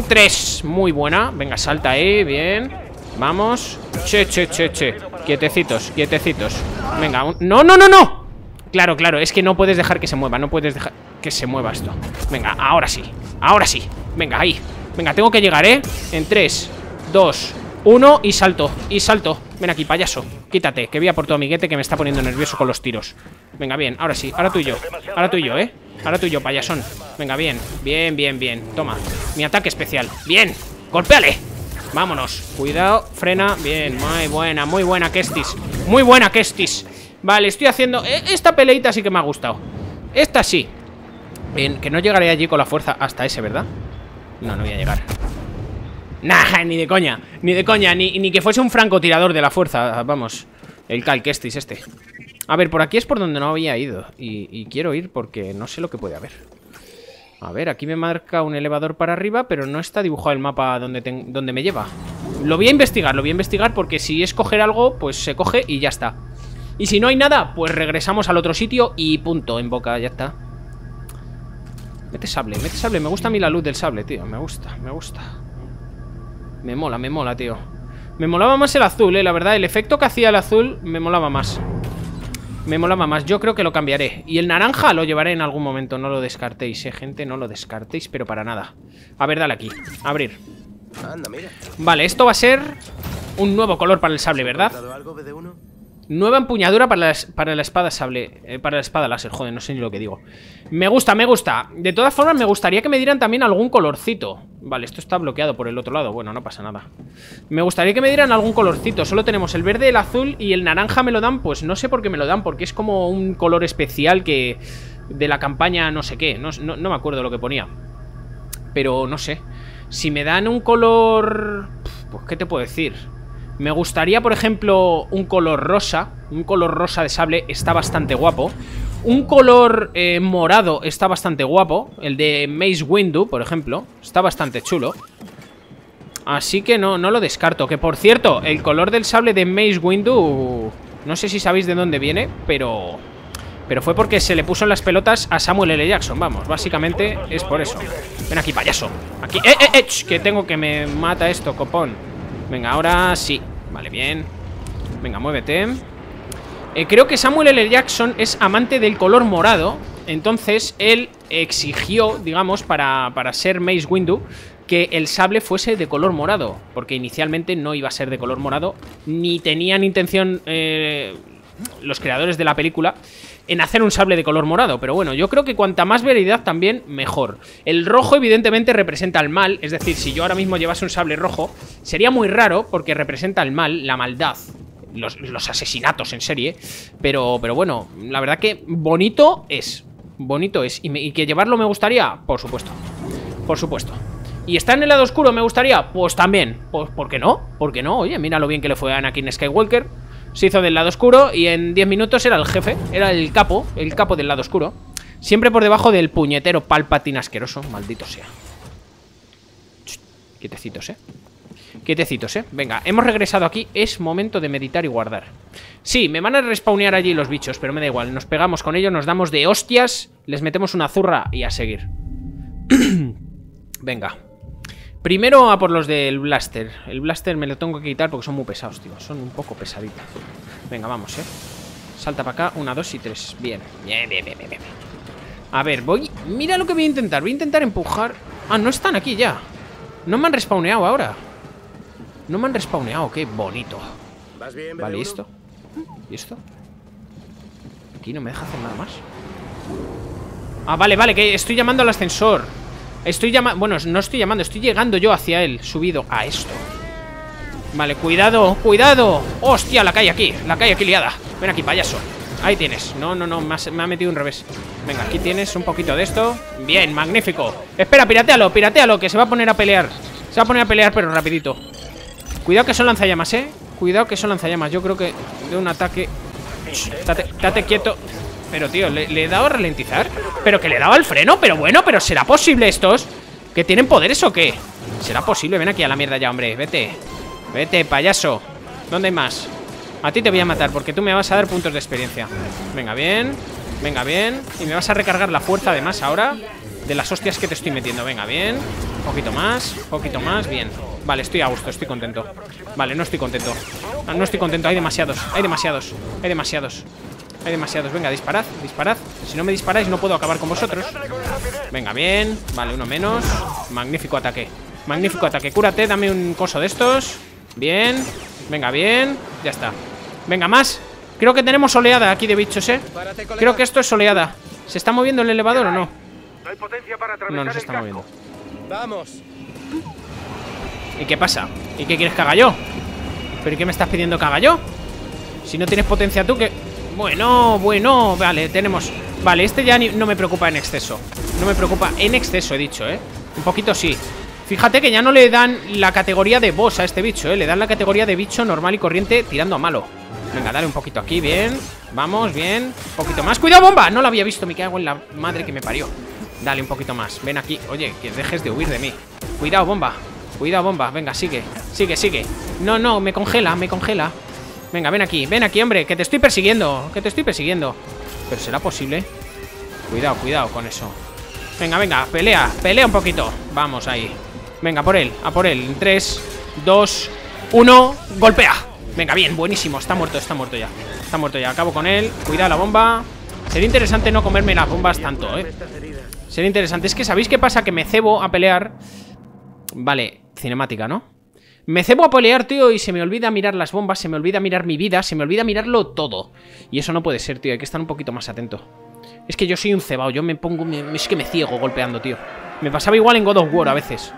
tres. Muy buena. Venga, salta ahí, bien. Vamos. Che, che, che, che. Quietecitos, quietecitos. Venga, no, no, no, no. Claro, claro, es que no puedes dejar que se mueva No puedes dejar que se mueva esto. Venga, ahora sí, ahora sí. Venga, ahí. Venga, tengo que llegar, ¿eh? En tres, dos, uno y salto, y salto Ven aquí, payaso, quítate Que voy a por tu amiguete que me está poniendo nervioso con los tiros. Venga, bien, ahora sí, ahora tú y yo. Ahora tú y yo, ¿eh? Ahora tú y yo, payasón. Venga, bien, bien, bien, bien. Toma, mi ataque especial. Bien, golpéale. Vámonos, cuidado, frena. Bien, muy buena, muy buena Kestis. Muy buena Kestis. Vale, estoy haciendo... E, esta peleita sí que me ha gustado. Esta sí. Bien, que no llegaré allí con la fuerza hasta ese, ¿verdad? No, no voy a llegar Nah, ni de coña, ni de coña Ni, que fuese un francotirador de la fuerza Vamos, el Cal Kestis este. A ver, por aquí es por donde no había ido y, quiero ir porque no sé lo que puede haber. A ver, aquí me marca un elevador para arriba Pero no está dibujado el mapa donde, donde me lleva. Lo voy a investigar, lo voy a investigar Porque si es coger algo, pues se coge y ya está. Y si no hay nada, pues regresamos al otro sitio Y punto, en boca, ya está. Mete sable, mete sable. Me gusta a mí la luz del sable, tío Me gusta, me gusta me mola, me mola, tío. Me molaba más el azul, eh, la verdad. El efecto que hacía el azul me molaba más. Me molaba más, yo creo que lo cambiaré. Y el naranja lo llevaré en algún momento. No lo descartéis, eh, gente, no lo descartéis Pero para nada. A ver, dale aquí, abrir. Anda, mira. Vale, esto va a ser un nuevo color para el sable, ¿verdad? ¿Encontrado algo, BD1? Nueva empuñadura para la, para la espada sable eh, Para la espada láser, joder, no sé ni lo que digo. Me gusta, me gusta. De todas formas, me gustaría que me dieran también algún colorcito Vale, esto está bloqueado por el otro lado. Bueno, no pasa nada. Me gustaría que me dieran algún colorcito. Solo tenemos el verde, el azul y el naranja me lo dan Pues no sé por qué me lo dan Porque es como un color especial que... De la campaña no sé qué. No, no- no me acuerdo lo que ponía. Pero no sé. Si me dan un color... Pues qué te puedo decir me gustaría, por ejemplo, un color rosa. Un color rosa de sable está bastante guapo. Un color eh, morado está bastante guapo. El de Maze Windu, por ejemplo. Está bastante chulo. Así que no, no lo descarto. Que por cierto, el color del sable de Maze Windu... No sé si sabéis de dónde viene, pero... Pero fue porque se le puso en las pelotas a Samuel L. Jackson. Vamos, básicamente es por eso. Ven aquí, payaso. Aquí. ¡Eh, eh, eh! Que tengo que me mata esto, copón. Venga, ahora sí. Vale, bien. Venga, muévete. Eh, creo que Samuel L. Jackson es amante del color morado. Entonces, él exigió, digamos, para, para ser Mace Windu, que el sable fuese de color morado. Porque inicialmente no iba a ser de color morado. Ni tenían intención eh, los creadores de la película en hacer un sable de color morado. Pero bueno, yo creo que cuanta más veridad también, mejor. El rojo evidentemente representa el mal. Es decir, si yo ahora mismo llevase un sable rojo, sería muy raro porque representa el mal, la maldad. Los, asesinatos en serie. Pero, pero bueno, la verdad que bonito es. Bonito es. ¿Y, que llevarlo me gustaría? Por supuesto. Por supuesto. ¿Y está en el lado oscuro me gustaría? Pues también. Pues, ¿por qué no? ¿Por qué no? Oye, mira lo bien que le fue a Anakin Skywalker. Se hizo del lado oscuro y en 10 minutos era el jefe. Era el capo. El capo del lado oscuro. Siempre por debajo del puñetero palpatín asqueroso. Maldito sea. Quietecitos, ¿eh? Quietecitos, ¿eh? Venga, hemos regresado aquí. Es momento de meditar y guardar. Sí, me van a respawnear allí los bichos, pero me da igual. Nos pegamos con ellos, nos damos de hostias, les metemos una zurra y a seguir. Venga. Primero a por los del blaster. El blaster me lo tengo que quitar porque son muy pesados, tío. Son un poco pesaditos. Venga, vamos, ¿eh? Salta para acá. Una, dos y tres. Bien. Bien, bien, bien, bien, bien. A ver, voy... Mira lo que voy a intentar. Voy a intentar empujar... Ah, no están aquí ya. No me han respawneado ahora. No me han respawneado. Qué bonito. ¿Vas bien, Vale, BD1? ¿y esto? ¿Y esto? Aquí no me deja hacer nada más. Ah, vale, vale, que estoy llamando al ascensor. Estoy llamando... Bueno, no estoy llamando, estoy llegando yo hacia él, subido a esto. Vale, cuidado, cuidado. Hostia, la calle aquí, la calle aquí liada. Ven aquí, payaso. Ahí tienes. No, no, no, me, has- me ha metido un revés. Venga, aquí tienes un poquito de esto. Bien, magnífico. Espera, piratealo, piratealo, que se va a poner a pelear. Se va a poner a pelear, pero rapidito. Cuidado que son lanzallamas, ¿eh? Cuidado que son lanzallamas. Yo creo que de un ataque... Shh, Estate, estate quieto. Pero, tío, ¿le, le he dado a ralentizar? ¿Pero que le he dado al freno? Pero bueno, ¿pero será posible estos? ¿Que tienen poderes o qué? ¿Será posible? Ven aquí a la mierda ya, hombre. Vete. Vete, payaso. ¿Dónde hay más? A ti te voy a matar porque tú me vas a dar puntos de experiencia. Venga, bien. Venga, bien. Y me vas a recargar la fuerza además ahora de las hostias que te estoy metiendo. Venga, bien. Poquito más. Poquito más. Bien. Vale, estoy a gusto, estoy contento. Vale, no estoy contento. No estoy contento. Hay demasiados. Hay demasiados. Hay demasiados. Hay demasiados. Venga, disparad. Disparad. Si no me disparáis, no puedo acabar con vosotros. Venga, bien. Vale, uno menos. Magnífico ataque. Magnífico ataque. Cúrate, dame un coso de estos. Bien. Venga, bien. Ya está. Venga, más. Creo que tenemos oleada aquí de bichos, ¿eh? Creo que esto es oleada. ¿Se está moviendo el elevador o no? No hay potencia para No, no se está moviendo. Vamos. ¿Y qué pasa? ¿Y qué quieres que haga yo? ¿Pero qué me estás pidiendo que haga yo? Si no tienes potencia tú, que... Bueno, bueno, vale, tenemos... Vale, este ya no me preocupa en exceso. No me preocupa en exceso, he dicho, ¿eh? Un poquito sí. Fíjate que ya no le dan la categoría de boss a este bicho, ¿eh? Le dan la categoría de bicho normal y corriente tirando a malo. Venga, dale un poquito aquí, bien. Vamos, bien. Un poquito más. ¡Cuidado, bomba! No lo había visto, me cago en la madre que me parió. Dale un poquito más. Ven aquí. Oye, que dejes de huir de mí. Cuidado, bomba Cuidado, bomba Venga, sigue Sigue, sigue No, no, me congela, me congela Venga, ven aquí Ven aquí, hombre Que te estoy persiguiendo Que te estoy persiguiendo Pero será posible Cuidado, cuidado con eso Venga, venga, pelea Pelea un poquito Vamos ahí Venga, por él A por él En 3, 2, 1 Golpea Venga, bien, buenísimo. Está muerto, está muerto ya. Está muerto ya. Acabo con él. Cuidado la bomba. Sería interesante no comerme las bombas tanto, ¿eh? Sería interesante. Es que, ¿sabéis qué pasa? Que me cebo a pelear. Vale, cinemática, ¿no? Me cebo a pelear, tío, y se me olvida mirar las bombas, se me olvida mirar mi vida, se me olvida mirarlo todo. Y eso no puede ser, tío. Hay que estar un poquito más atento. Es que yo soy un cebao, yo me pongo... me- es que me ciego golpeando, tío. Me pasaba igual en God of War a veces.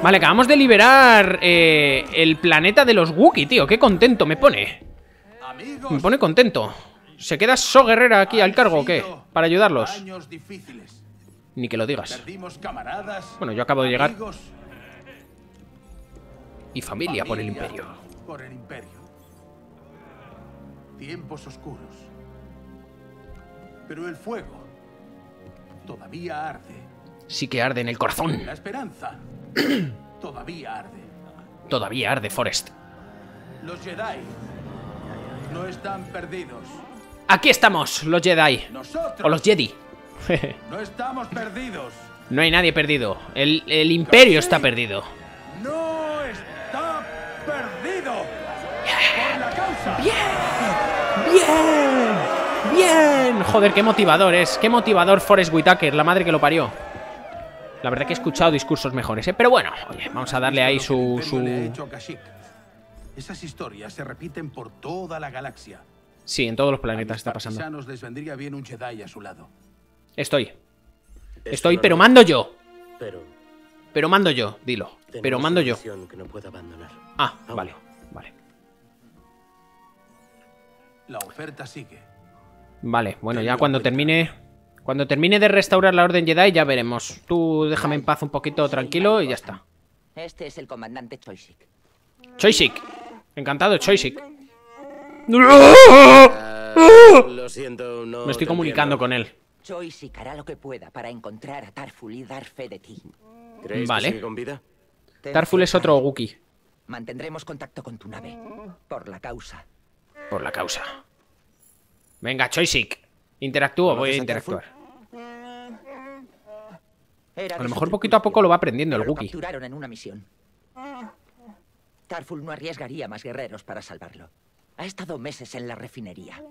Vale, acabamos de liberar eh, el planeta de los Wookiee, tío. Qué contento me pone. Me pone contento. ¿Se queda So Guerrera aquí al cargo o qué? Para ayudarlos. Ni que lo digas. Bueno, yo acabo de llegar. Y familia por el imperio. Por el imperio. Tiempos oscuros. Pero el fuego todavía arde. Sí que arde en el corazón. La esperanza todavía arde. Todavía arde Forest. Los Jedi no están perdidos. Aquí estamos, los Jedi. Nosotros O los Jedi. No estamos perdidos. no hay nadie perdido. El, el imperio está perdido. No está perdido. Por la causa. ¡Bien! ¡Bien! Joder, qué motivador es. Qué motivador Forrest Whitaker, la madre que lo parió. La verdad que he escuchado discursos mejores, ¿eh? Pero bueno, oye, vamos a darle ahí su... su... Esas historias se repiten por toda la galaxia. Sí, en todos los planetas está pasando. les vendría bien un Jedi a su lado. Estoy. Esto Estoy, no pero lo- mando yo. Pero Pero mando yo, dilo. Pero mando yo. misión que no puedo abandonar. Ah, Aún vale, vale. La oferta sigue. Vale, bueno, ya cuando cuenta. termine... Cuando termine de restaurar la Orden Jedi ya veremos. Tú déjame en paz un poquito tranquilo y ya está. Este es el comandante Choisik. Choisik. Encantado, Choisik. Ah, lo siento, no. Me estoy comunicando entiendo. con él. Choisik hará lo que pueda para encontrar a Tarful y dar fe de ti. ¿Creéis Vale. que sigue con vida? Tarful es otro. Wookiee. Mantendremos contacto con tu nave. Por la causa. Por la causa. Venga, Choisik. Interactúo, voy a interactuar. Era A lo mejor poquito a poco lo va aprendiendo el Wookiee. capturaron en una misión. Tarful no arriesgaría más guerreros para salvarlo. Ha estado meses en la refinería.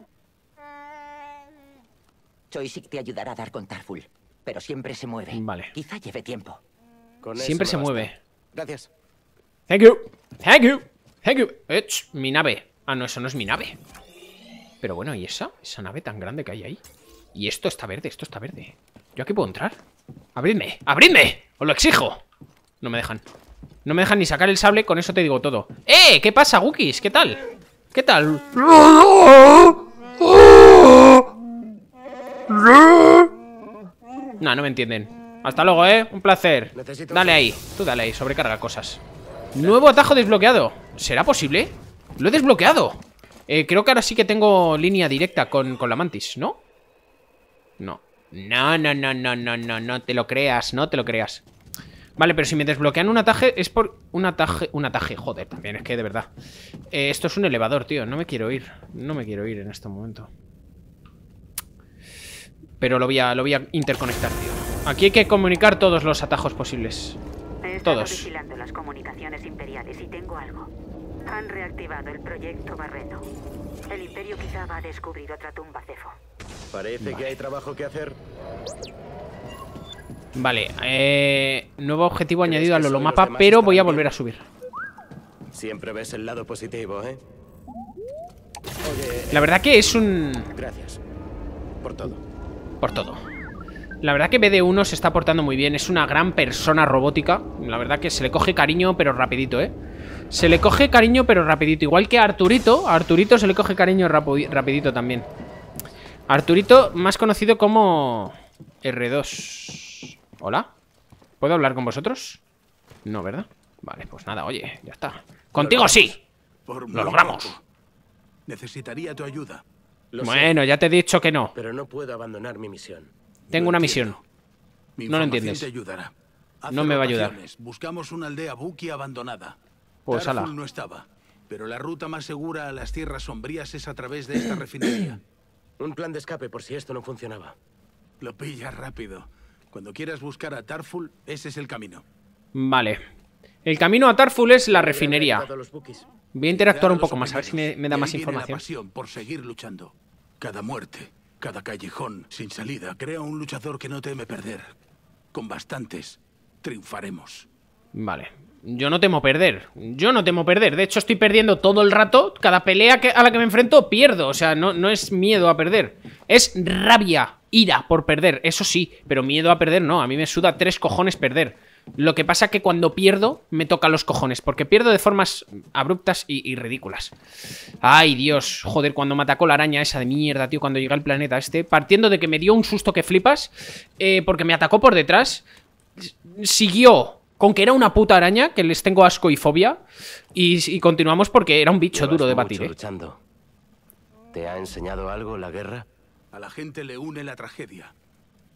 Choisik te ayudará a dar con Tarful, pero siempre se mueve. Vale. Quizá lleve tiempo. Con Siempre se basta. mueve. Gracias. Thank you. Thank you. Thank you. Ch, mi nave. Ah, no, eso no es mi nave. Pero bueno, ¿y esa? Esa nave tan grande que hay ahí. Y esto está verde, esto está verde. ¿Yo aquí puedo entrar? ¡Abridme! ¡Abridme! ¡Os lo exijo! No me dejan. No me dejan ni sacar el sable, con eso te digo todo. ¡Eh! ¿Qué pasa, Wookiees? ¿Qué tal? ¿Qué tal? No, no me entienden. Hasta luego, ¿eh? Un placer. Dale ahí. Tú dale ahí. Sobrecarga cosas. Nuevo atajo desbloqueado. ¿Será posible? Lo he desbloqueado. Eh, creo que ahora sí que tengo línea directa con, con la mantis, ¿no? No. No, no, no, no, no, no, no te lo creas, no te lo creas. Vale, pero si me desbloquean un ataje es por un ataje, un ataje, joder, también es que de verdad. Eh, esto es un elevador, tío, no me quiero ir, no me quiero ir en este momento. Pero lo voy a, lo voy a interconectar, tío. Aquí hay que comunicar todos los atajos posibles. He estado Todos. vigilando las comunicaciones imperiales y tengo algo. Han reactivado el proyecto Barreto. El imperio quizá va a descubrir otra tumba cefo. Parece que hay trabajo que hacer. Vale, eh, nuevo objetivo ¿Crees añadido al holomapa, pero voy a volver a subir. Siempre ves el lado positivo, ¿eh? Oye, La verdad que es un... gracias. Por todo. Por todo. La verdad que BD1 se está portando muy bien, es una gran persona robótica. La verdad que se le coge cariño, pero rapidito, ¿eh? Se le coge cariño, pero rapidito. Igual que a Arturito, a Arturito se le coge cariño rapidito también. Arturito, más conocido como R2. ¿Hola? ¿Puedo hablar con vosotros? No, ¿verdad? Vale, pues nada, oye, ya está. ¡Contigo sí! Por Lo logramos. Necesitaría tu ayuda. Lo sé, Bueno, ya te he dicho que no. pero no puedo abandonar mi misión. Tengo Lo una entiendo. misión. Mi No lo entiendes. te ayudará. No me va a ayudar. Buscamos una aldea Buki abandonada. Pues Tarful ala. no estaba, pero la ruta más segura a las tierras sombrías es a través de esta refinería. Un plan de escape por si esto no funcionaba. Lo pillas rápido. Cuando quieras buscar a Tarful, ese es el camino. Vale. El camino a Tarful es la ¿Le han refinería. los? Voy a interactuar un poco más, a ver si me, da más información. La pasión por seguir luchando. Cada muerte, cada callejón sin salida crea un luchador que no teme perder. Con bastantes, triunfaremos. Vale. Yo no temo perder. Yo no temo perder. De hecho, estoy perdiendo todo el rato. Cada pelea que- a la que me enfrento, pierdo. O sea, no, no es miedo a perder. Es rabia, ira por perder. Eso sí. Pero miedo a perder no. A mí me suda tres cojones perder. Lo que pasa que cuando pierdo, me toca los cojones. Porque pierdo de formas abruptas y, y ridículas. Ay, Dios. Joder, cuando me atacó la araña esa de mierda, tío. Cuando llegué al planeta este. Partiendo de que me dio un susto que flipas. eh, porque me atacó por detrás siguió con que era una puta araña, que les tengo asco y fobia, y, y continuamos porque era un bicho Llevas duro de batir, ¿eh? luchando. ¿Te ha enseñado algo la guerra? A la gente le une la tragedia.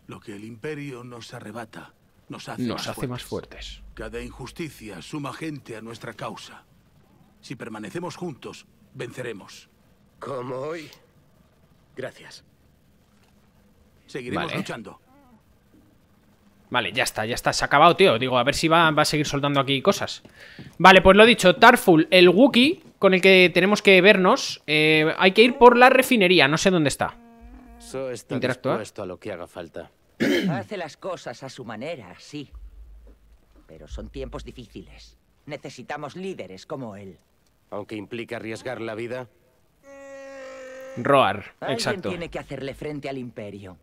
Lo que el imperio nos arrebata nos hace, Nos más, hace más fuertes. fuertes. Cada injusticia suma gente a nuestra causa. Si permanecemos juntos, venceremos. Como hoy. Gracias. Seguiremos Vale. luchando. Vale, ya está, ya está, se ha acabado, tío. Digo, a ver si va, va a seguir soltando aquí cosas. Vale, pues lo dicho, Tarful, el Wookiee con el que tenemos que vernos, eh, hay que ir por la refinería, no sé dónde está. So está Interactuar. a lo que haga falta. Hace las cosas a su manera, sí. Pero son tiempos difíciles. Necesitamos líderes como él. Aunque implique arriesgar la vida. Roar, Alguien exacto. tiene que hacerle frente al imperio.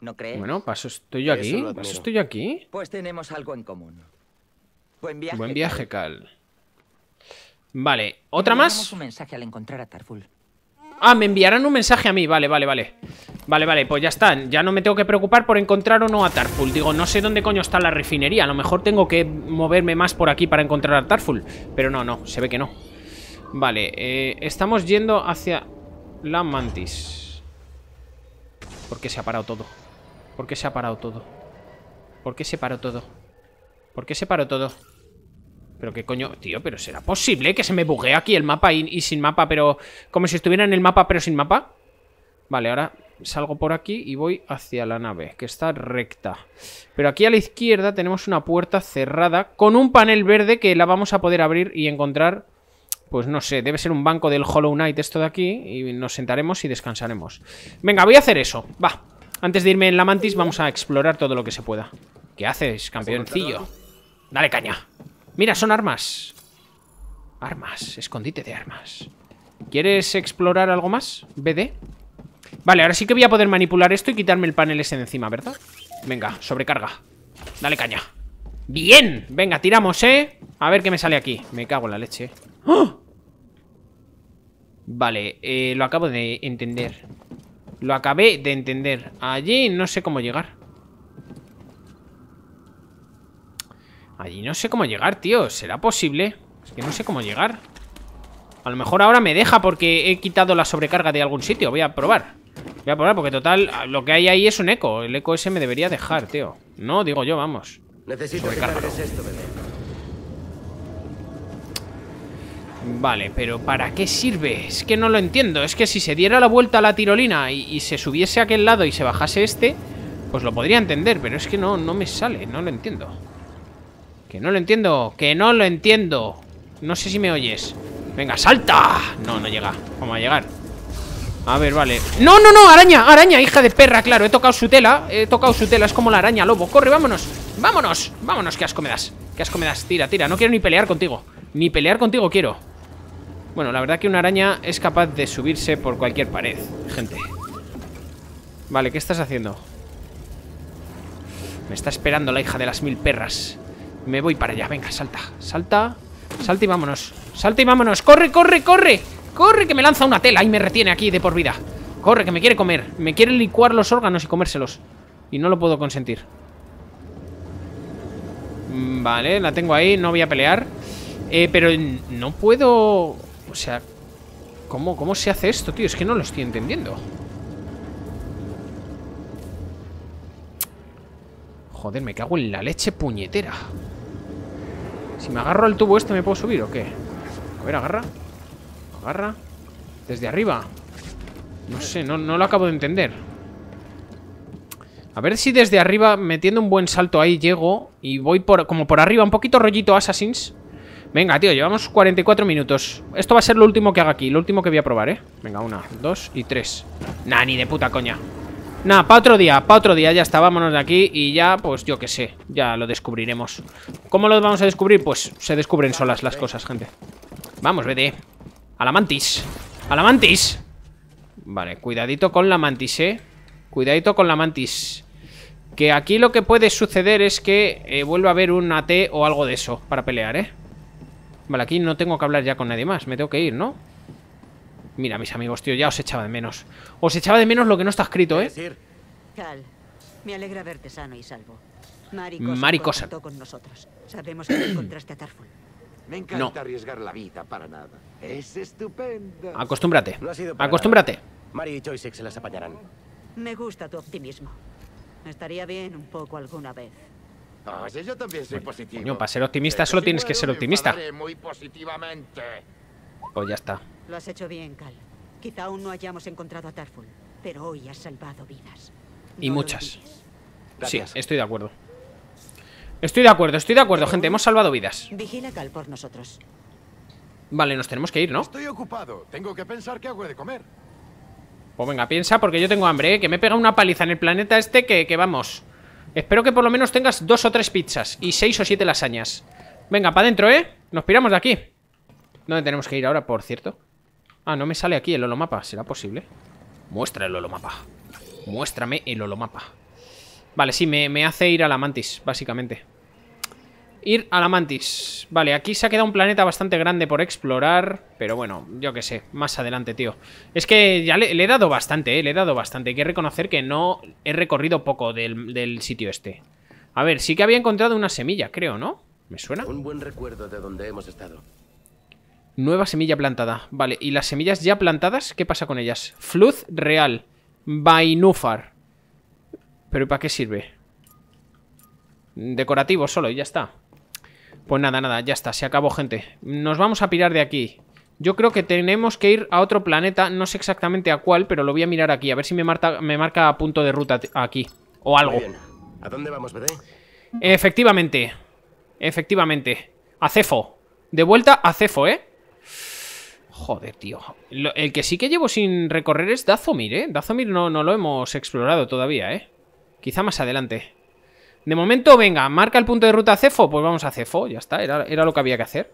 ¿No crees? Bueno, paso estoy yo aquí, paso estoy yo aquí. Pues tenemos algo en común. Buen viaje. Buen Cal. viaje, Cal. Vale, ¿otra más? un mensaje al encontrar a Tarful. Ah, me enviarán un mensaje a mí, vale, vale, vale Vale, vale, pues ya está Ya no me tengo que preocupar por encontrar o no a Tarful Digo, no sé dónde coño está la refinería A lo mejor tengo que moverme más por aquí para encontrar a Tarful Pero no, no, se ve que no Vale, eh, estamos yendo hacia la Mantis ¿Por qué se ha parado todo? ¿Por qué se ha parado todo? ¿Por qué se paró todo? ¿Por qué se paró todo? Pero qué coño, tío, pero ¿será posible que se me buguee aquí el mapa y, y sin mapa, pero como si estuviera en el mapa pero sin mapa? Vale, ahora salgo por aquí y voy hacia la nave, que está recta. Pero aquí a la izquierda tenemos una puerta cerrada con un panel verde que la vamos a poder abrir y encontrar... Pues no sé, debe ser un banco del Hollow Knight esto de aquí y nos sentaremos y descansaremos. Venga, voy a hacer eso, va. Antes de irme en la mantis vamos a explorar todo lo que se pueda. ¿Qué haces, campeoncillo? Dale caña. Mira, son armas. Armas, escondite de armas. ¿Quieres explorar algo más? BD. Vale, ahora sí que voy a poder manipular esto y quitarme el panel ese de encima, ¿verdad? Venga, sobrecarga. Dale caña. ¡Bien! Venga, tiramos, ¿eh? A ver qué me sale aquí. Me cago en la leche. ¡Ah! Vale, eh, lo acabo de entender. Lo acabé de entender. Allí no sé cómo llegar. Allí no sé cómo llegar, tío. ¿Será posible? Es que no sé cómo llegar. A lo mejor ahora me deja porque he quitado la sobrecarga de algún sitio. Voy a probar. Voy a probar porque total, lo que hay ahí es un eco. El eco ese me debería dejar, tío. No, digo yo, vamos. Necesito que esto, bebé. Vale, pero ¿para qué sirve? Es que no lo entiendo. Es que si se diera la vuelta a la tirolina y, y se subiese a aquel lado y se bajase este, pues lo podría entender. Pero es que no, no me sale, no lo entiendo. Que no lo entiendo, que no lo entiendo. No sé si me oyes. Venga, salta. No, no llega. ¿Cómo va a llegar? A ver, vale. No, no, no, araña, araña, hija de perra, claro. He tocado su tela, he tocado su tela. Es como la araña, lobo. Corre, vámonos. Vámonos, vámonos. Qué asco me. Qué asco me das. Tira, tira. No quiero ni pelear contigo. Ni pelear contigo quiero. Bueno, la verdad que una araña es capaz de subirse por cualquier pared, gente. Vale, ¿qué estás haciendo? Me está esperando la hija de las mil perras. Me voy para allá, venga, salta, salta, salta y vámonos. Salta y vámonos, corre, corre, corre. Corre, que me lanza una tela y me retiene aquí de por vida. Corre, que me quiere comer. Me quiere licuar los órganos y comérselos. Y no lo puedo consentir. Mm, Vale, la tengo ahí, no voy a pelear. Eh, pero no puedo... O sea, ¿cómo, ¿cómo se hace esto, tío? Es que no lo estoy entendiendo. Joder, me cago en la leche puñetera. Si me agarro al tubo este, ¿me puedo subir o qué? A ver, agarra. Agarra. Desde arriba. No sé, no, lo acabo de entender. A ver si desde arriba, metiendo un buen salto ahí, llego y voy por como por arriba, un poquito rollito Assassins. Venga, tío, llevamos 44 minutos. Esto va a ser lo último que haga aquí, lo último que voy a probar, ¿eh? Venga, una, dos y tres. Nah, ni de puta coña. Nah, para otro día, para otro día, ya está, vámonos de aquí y ya, pues yo qué sé, ya lo descubriremos. ¿Cómo lo vamos a descubrir? Pues se descubren solas las cosas, gente. Vamos, vete. A la mantis. A la mantis. Vale, cuidadito con la mantis, eh. Cuidadito con la mantis. Que aquí lo que puede suceder es que eh, vuelva a haber un AT o algo de eso para pelear, ¿eh? Vale, aquí no tengo que hablar ya con nadie más. Me tengo que ir, ¿no? Mira, mis amigos, tío, ya os echaba de menos. Os echaba de menos lo que no está escrito, ¿eh? Decir, Cal, me alegra verte sano y salvo. Mari contactó con nosotros. Sabemos que no encontraste a Tarful. Me encanta arriesgar la vida para nada. Es estupendo. Acostúmbrate. no ha sido para Acostúmbrate. nada. Mari y Choisek se las apañarán. Me gusta tu optimismo. Estaría bien un poco alguna vez. Oye, yo también soy positivo. Coño, para ser optimista Pero solo si tienes que ser optimista. muy positivamente. Pues ya está. Lo has hecho bien, Cal. Quizá aún no hayamos encontrado a Tarful, pero hoy has salvado vidas. Y No muchas. Sí, Gracias. estoy de acuerdo. Estoy de acuerdo, estoy de acuerdo, gente. Hemos salvado vidas. Vigila Cal por nosotros. Vale, nos tenemos que ir, ¿no? Estoy ocupado. Tengo que pensar qué hago de comer. Pues venga, piensa porque yo tengo hambre, ¿eh? Que me pega una paliza en el planeta este que, que vamos. Espero que por lo menos tengas dos o tres pizzas y seis o siete lasañas. Venga, para adentro, ¿eh? Nos piramos de aquí. ¿Dónde tenemos que ir ahora, por cierto? Ah, no me sale aquí el holomapa. ¿Será posible? Muestra el holomapa. Muéstrame el holomapa. Vale, sí, me, me hace ir a la mantis, básicamente. Ir a la mantis. Vale, aquí se ha quedado un planeta bastante grande por explorar. Pero bueno, yo qué sé, más adelante, tío. Es que ya le, he dado bastante, eh, le he dado bastante. Hay que reconocer que no he recorrido poco del, del sitio este. A ver, sí que había encontrado una semilla, creo, ¿no? ¿Me suena? Un buen recuerdo de donde hemos estado. Nueva semilla plantada. Vale, ¿y las semillas ya plantadas? ¿Qué pasa con ellas? Fluz real. Bainúfar. ¿Pero ¿y para qué sirve? Decorativo solo y ya está. Pues nada, nada, ya está, se acabó, gente. Nos vamos a pirar de aquí. Yo creo que tenemos que ir a otro planeta, no sé exactamente a cuál, pero lo voy a mirar aquí, a ver si me marca, me marca punto de ruta aquí. O algo. ¿A dónde vamos, bebé? Efectivamente. Efectivamente. A Cefo. De vuelta a Cefo, ¿eh? Joder, tío. Lo- el que sí que llevo sin recorrer es Dazomir, ¿eh? Dazomir no, no lo hemos explorado todavía, ¿eh? Quizá más adelante. De momento, venga, marca el punto de ruta a Cefo. Pues vamos a Cefo, ya está. Era, era lo que había que hacer.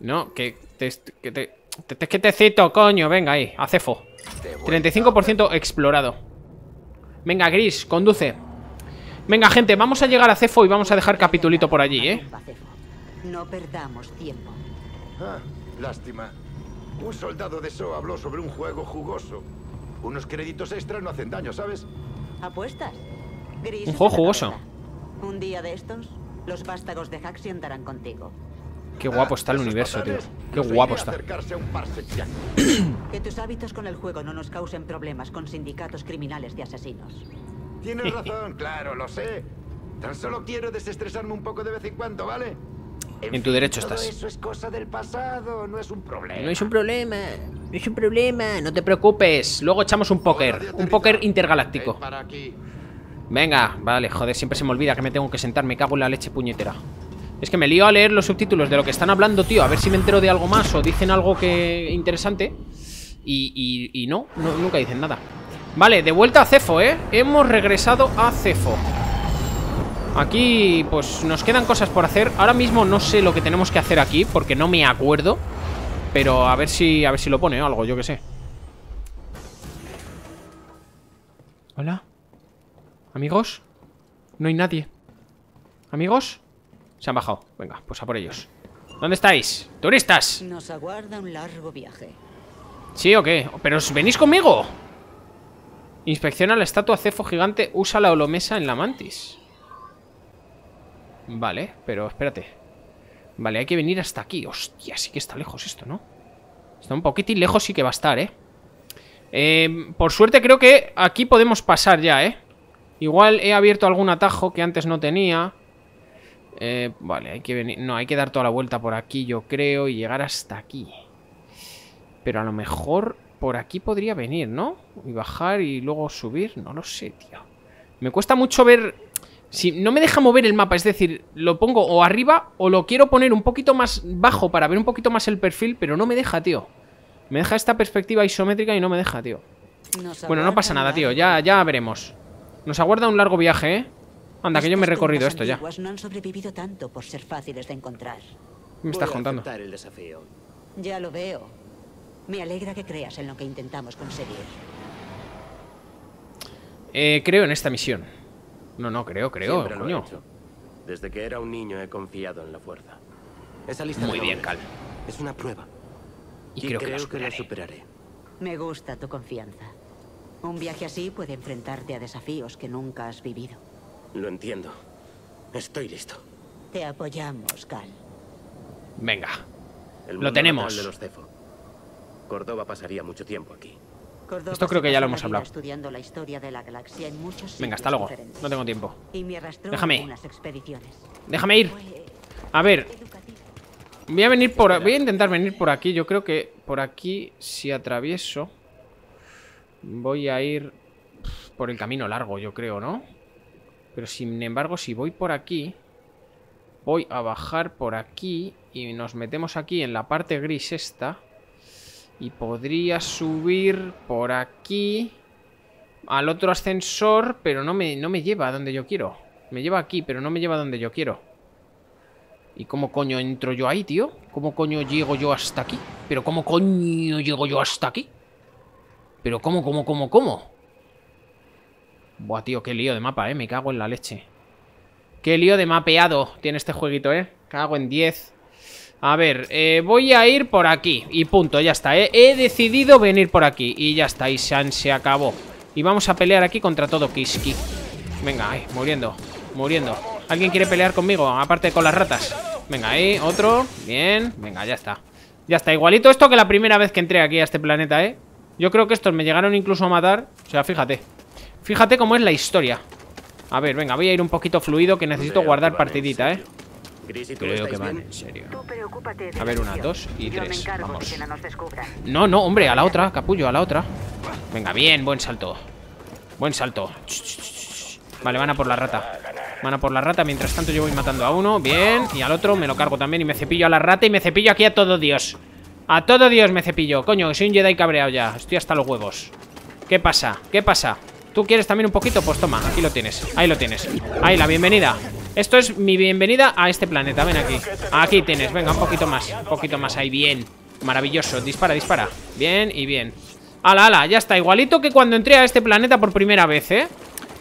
No, que te, que te, te- te- que te cito, coño. Venga, ahí, a Cefo. 35% explorado. Venga, Gris, conduce. Venga, gente, vamos a llegar a Cefo y vamos a dejar capitulito por allí, ¿eh? No perdamos tiempo. Lástima. Un soldado de So habló sobre un juego jugoso. Unos créditos extra no hacen daño, ¿sabes? ¿Apuestas? Gris Un juego jugoso. cabeza. Un día de estos, los vástagos de Haxion darán contigo. Qué guapo está el universo, tío. Qué guapo está. Que tus hábitos con el juego no nos causen problemas con sindicatos criminales de asesinos. Tienes razón, claro, lo sé. Tan solo quiero desestresarme un poco de vez en cuando, ¿vale? En tu derecho todo estás. Eso es cosa del pasado, no es un problema. No es un problema, no es un problema, no te preocupes. Luego echamos un póker, un póker intergaláctico. Venga, vale, joder, siempre se me olvida que me tengo que sentar, me cago en la leche puñetera. Es que me lío a leer los subtítulos de lo que están hablando, tío, a ver si me entero de algo más o dicen algo que interesante. Y, y- y no, no, nunca dicen nada. Vale, de vuelta a Cefo, ¿eh? Hemos regresado a Cefo. Aquí, pues, nos quedan cosas por hacer. Ahora mismo no sé lo que tenemos que hacer aquí, porque no me acuerdo. Pero a ver si, a ver si lo pone o algo, yo que sé. Hola. ¿Amigos? No hay nadie. ¿Amigos? Se han bajado. Venga, pues a por ellos. ¿Dónde estáis? ¡Turistas! Nos aguarda un largo viaje. ¿Sí o qué? ¿Pero os venís conmigo? Inspecciona la estatua cefo gigante. Usa la holomesa en la mantis. Vale, pero espérate. Vale, hay que venir hasta aquí. Hostia, sí que está lejos esto, ¿no? Está un poquitín lejos sí que va a estar, ¿eh? Eh, por suerte creo que aquí podemos pasar ya, ¿eh? Igual he abierto algún atajo que antes no tenía. Eh, vale, hay que venir... No, hay que dar toda la vuelta por aquí, yo creo, y llegar hasta aquí. Pero a lo mejor por aquí podría venir, ¿no? Y bajar y luego subir. No lo sé, tío. Me cuesta mucho ver... Si no me deja mover el mapa, es decir, lo pongo o arriba o lo quiero poner un poquito más bajo para ver un poquito más el perfil, pero no me deja, tío. Me deja esta perspectiva isométrica y no me deja, tío. Nos Bueno, no pasa nada, tío. largo Ya, ya veremos. Nos aguarda un largo viaje, ¿eh? Anda, que yo me he recorrido esto ya. No han sobrevivido tanto por ser fáciles de encontrar. Me estás contando. el desafío. Ya lo veo. Me alegra que creas en lo que intentamos conseguir. Eh, creo en esta misión. No, no, creo, creo, Siempre lo he coño. hecho. Desde que era un niño he confiado en la fuerza. Esa lista Muy de bien, Cal. Es una prueba. Y, Y, creo, que creo, la que la superaré. Me gusta tu confianza. Un viaje así puede enfrentarte a desafíos que nunca has vivido. Lo entiendo. Estoy listo. Te apoyamos, Cal. Venga. El Lo tenemos. de los Cefo. Córdoba pasaría mucho tiempo aquí. Córdoba Esto creo que ya lo hemos hablado. estudiando la historia de la galaxia en muchos Venga, hasta luego. diferentes. No tengo tiempo. Y me arrastró Déjame. Déjame ir. A ver, voy a venir por... Voy a intentar venir por aquí. Yo creo que por aquí, si atravieso... Voy a ir por el camino largo, yo creo, ¿no? Pero sin embargo, si voy por aquí... Voy a bajar por aquí y nos metemos aquí en la parte gris esta. Y podría subir por aquí al otro ascensor, pero no me, no me lleva a donde yo quiero. Me lleva aquí, pero no me lleva a donde yo quiero. ¿Y cómo coño entro yo ahí, tío? ¿Cómo coño llego yo hasta aquí? ¿Pero cómo coño llego yo hasta aquí? ¿Pero cómo, cómo, cómo, cómo? Buah, tío, qué lío de mapa, eh. Me cago en la leche. Qué lío de mapeado tiene este jueguito, eh. Cago en 10. A ver, eh, voy a ir por aquí. Y punto, ya está, eh. He decidido venir por aquí. Y ya está, y se, se acabó. Y vamos a pelear aquí contra todo Kiski. Venga, ahí, muriendo. Muriendo. ¿Alguien quiere pelear conmigo? Aparte con las ratas. Venga, ahí, otro. Bien. Venga, ya está. Ya está, igualito esto que la primera vez que entré aquí a este planeta, ¿eh? Yo creo que estos me llegaron incluso a matar. O sea, fíjate. Fíjate cómo es la historia. A ver, venga, voy a ir un poquito fluido que necesito guardar partidita, ¿eh? Y tú Creo que van bien. en serio. A ver, una, dos y Yo tres. Vamos. que no nos. No, no, hombre, a la otra, capullo, a la otra. Venga, bien, buen salto. Buen salto. Vale, van a por la rata. Van a por la rata, mientras tanto yo voy matando a uno. Bien, y al otro me lo cargo también y me cepillo a la rata y me cepillo aquí a todo Dios. A todo Dios me cepillo. Coño, que soy un Jedi cabreado ya. Estoy hasta los huevos. ¿Qué pasa? ¿Qué pasa? ¿Tú quieres también un poquito? Pues toma, aquí lo tienes. Ahí lo tienes. Ahí, la bienvenida. Esto es mi bienvenida a este planeta. Ven aquí. Aquí tienes. Venga, un poquito más. Un poquito más. Ahí, bien. Maravilloso. Dispara, dispara. Bien y bien. Ala, ala. Ya está. Igualito que cuando entré a este planeta por primera vez, ¿eh?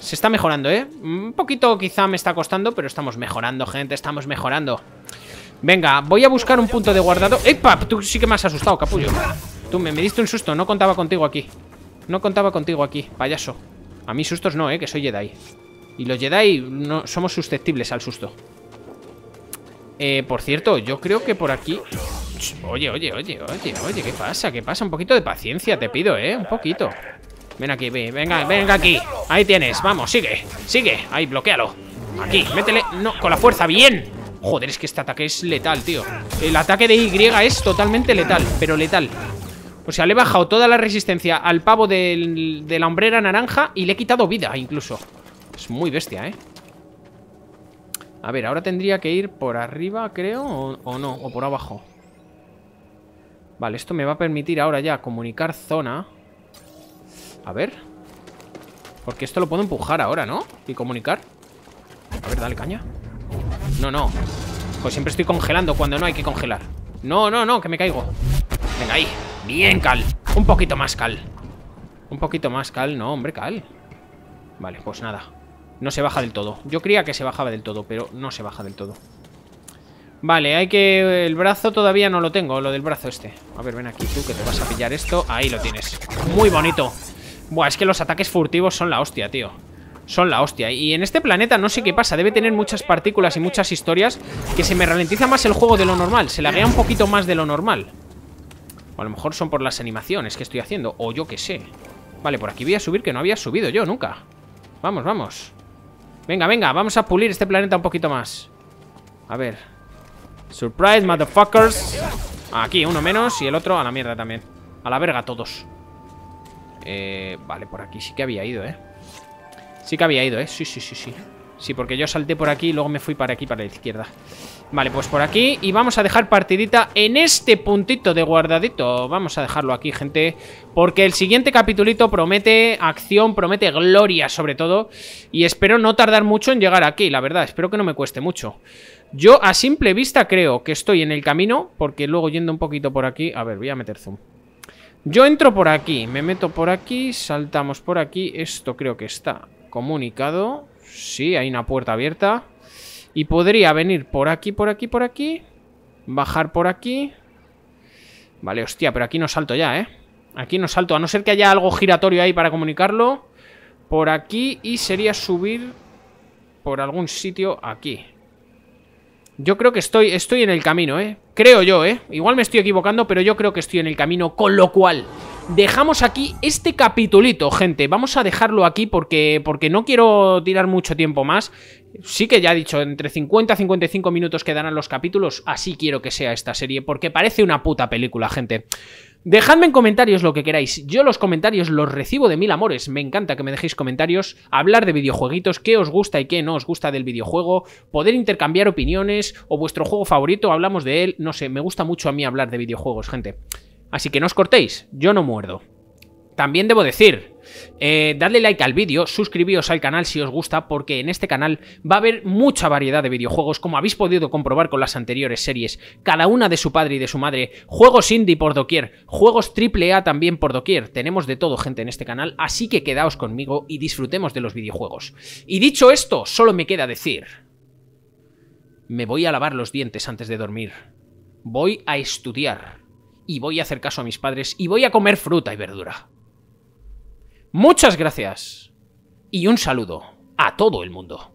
Se está mejorando, ¿eh? Un poquito quizá me está costando, pero estamos mejorando, gente. Estamos mejorando. Venga, voy a buscar un punto de guardado. ¡Epa! Tú sí que me has asustado, capullo. Tú me, me diste un susto. No contaba contigo aquí. No contaba contigo aquí, payaso. A mí sustos no, eh, que soy Jedi. Y los Jedi no somos susceptibles al susto. Eh, por cierto, yo creo que por aquí... Oye, oye, oye, oye, oye, ¿qué pasa? ¿Qué pasa? Un poquito de paciencia, te pido, eh, un poquito. Ven aquí, ve, venga, venga aquí. Ahí tienes, vamos, sigue, sigue. Ahí, bloquealo. Aquí, métele. No, con la fuerza, bien. Joder, es que este ataque es letal, tío. El ataque de Y es totalmente letal, pero letal. O sea, le he bajado toda la resistencia al pavo del- de la hombrera naranja y le he quitado vida, incluso. Es muy bestia, ¿eh? A ver, ahora tendría que ir por arriba, creo, o, o no, o por abajo. Vale, esto me va a permitir ahora ya comunicar zona. A ver. Porque esto lo puedo empujar ahora, ¿no? Y comunicar. A ver, dale caña. No, no. Pues siempre estoy congelando cuando no hay que congelar. No, no, no, que me caigo. Venga, ahí. Bien, Cal. Un poquito más, Cal. Un poquito más, Cal. No, hombre, Cal. Vale, pues nada. No se baja del todo. Yo creía que se bajaba del todo, pero no se baja del todo. Vale, hay que... El brazo todavía no lo tengo, lo del brazo este. A ver, ven aquí tú, que te vas a pillar esto. Ahí lo tienes. Muy bonito. Buah, es que los ataques furtivos son la hostia, tío. Son la hostia. Y en este planeta no sé qué pasa. Debe tener muchas partículas y muchas historias que se me ralentiza más el juego de lo normal. Se laguea un poquito más de lo normal. O a lo mejor son por las animaciones que estoy haciendo. O yo qué sé. Vale, por aquí voy a subir que no había subido yo nunca. Vamos, vamos. Venga, venga, vamos a pulir este planeta un poquito más. A ver. Surprise, motherfuckers. Aquí, uno menos y el otro a la mierda también. A la verga todos. Eh, vale, por aquí sí que había ido, ¿eh? Sí que había ido, ¿eh? Sí, sí, sí, sí. Sí, porque yo salté por aquí y luego me fui para aquí, para la izquierda. Vale, pues por aquí. Y vamos a dejar partidita en este puntito de guardadito. Vamos a dejarlo aquí, gente. Porque el siguiente capitulito promete acción, promete gloria, sobre todo. Y espero no tardar mucho en llegar aquí, la verdad. Espero que no me cueste mucho. Yo a simple vista creo que estoy en el camino. Porque luego yendo un poquito por aquí... A ver, voy a meter zoom. Yo entro por aquí, me meto por aquí, saltamos por aquí. Esto creo que está comunicado. Sí, hay una puerta abierta. Y podría venir por aquí, por aquí, por aquí. Bajar por aquí. Vale, hostia, pero aquí no salto ya, ¿eh? Aquí no salto, a no ser que haya algo giratorio ahí para comunicarlo. Por aquí y sería subir por algún sitio aquí. Yo creo que estoy, estoy en el camino, ¿eh? Creo yo, ¿eh? Igual me estoy equivocando, pero yo creo que estoy en el camino. Con lo cual, dejamos aquí este capitulito, gente. Vamos a dejarlo aquí porque, porque no quiero tirar mucho tiempo más. Sí que ya he dicho, entre 50 y 55 minutos quedarán los capítulos. Así quiero que sea esta serie, porque parece una puta película, gente. Dejadme en comentarios lo que queráis. Yo los comentarios los recibo de mil amores. Me encanta que me dejéis comentarios, hablar de videojueguitos, qué os gusta y qué no os gusta del videojuego, poder intercambiar opiniones o vuestro juego favorito, hablamos de él. No sé, me gusta mucho a mí hablar de videojuegos, gente. Así que no os cortéis, yo no muerdo. También debo decir, eh, dadle like al vídeo, suscribíos al canal si os gusta, porque en este canal va a haber mucha variedad de videojuegos, como habéis podido comprobar con las anteriores series, cada una de su padre y de su madre, juegos indie por doquier, juegos AAA también por doquier, tenemos de todo gente en este canal, así que quedaos conmigo y disfrutemos de los videojuegos. Y dicho esto, solo me queda decir... Me voy a lavar los dientes antes de dormir. Voy a estudiar. Y voy a hacer caso a mis padres y voy a comer fruta y verdura. Muchas gracias. Y un saludo a todo el mundo.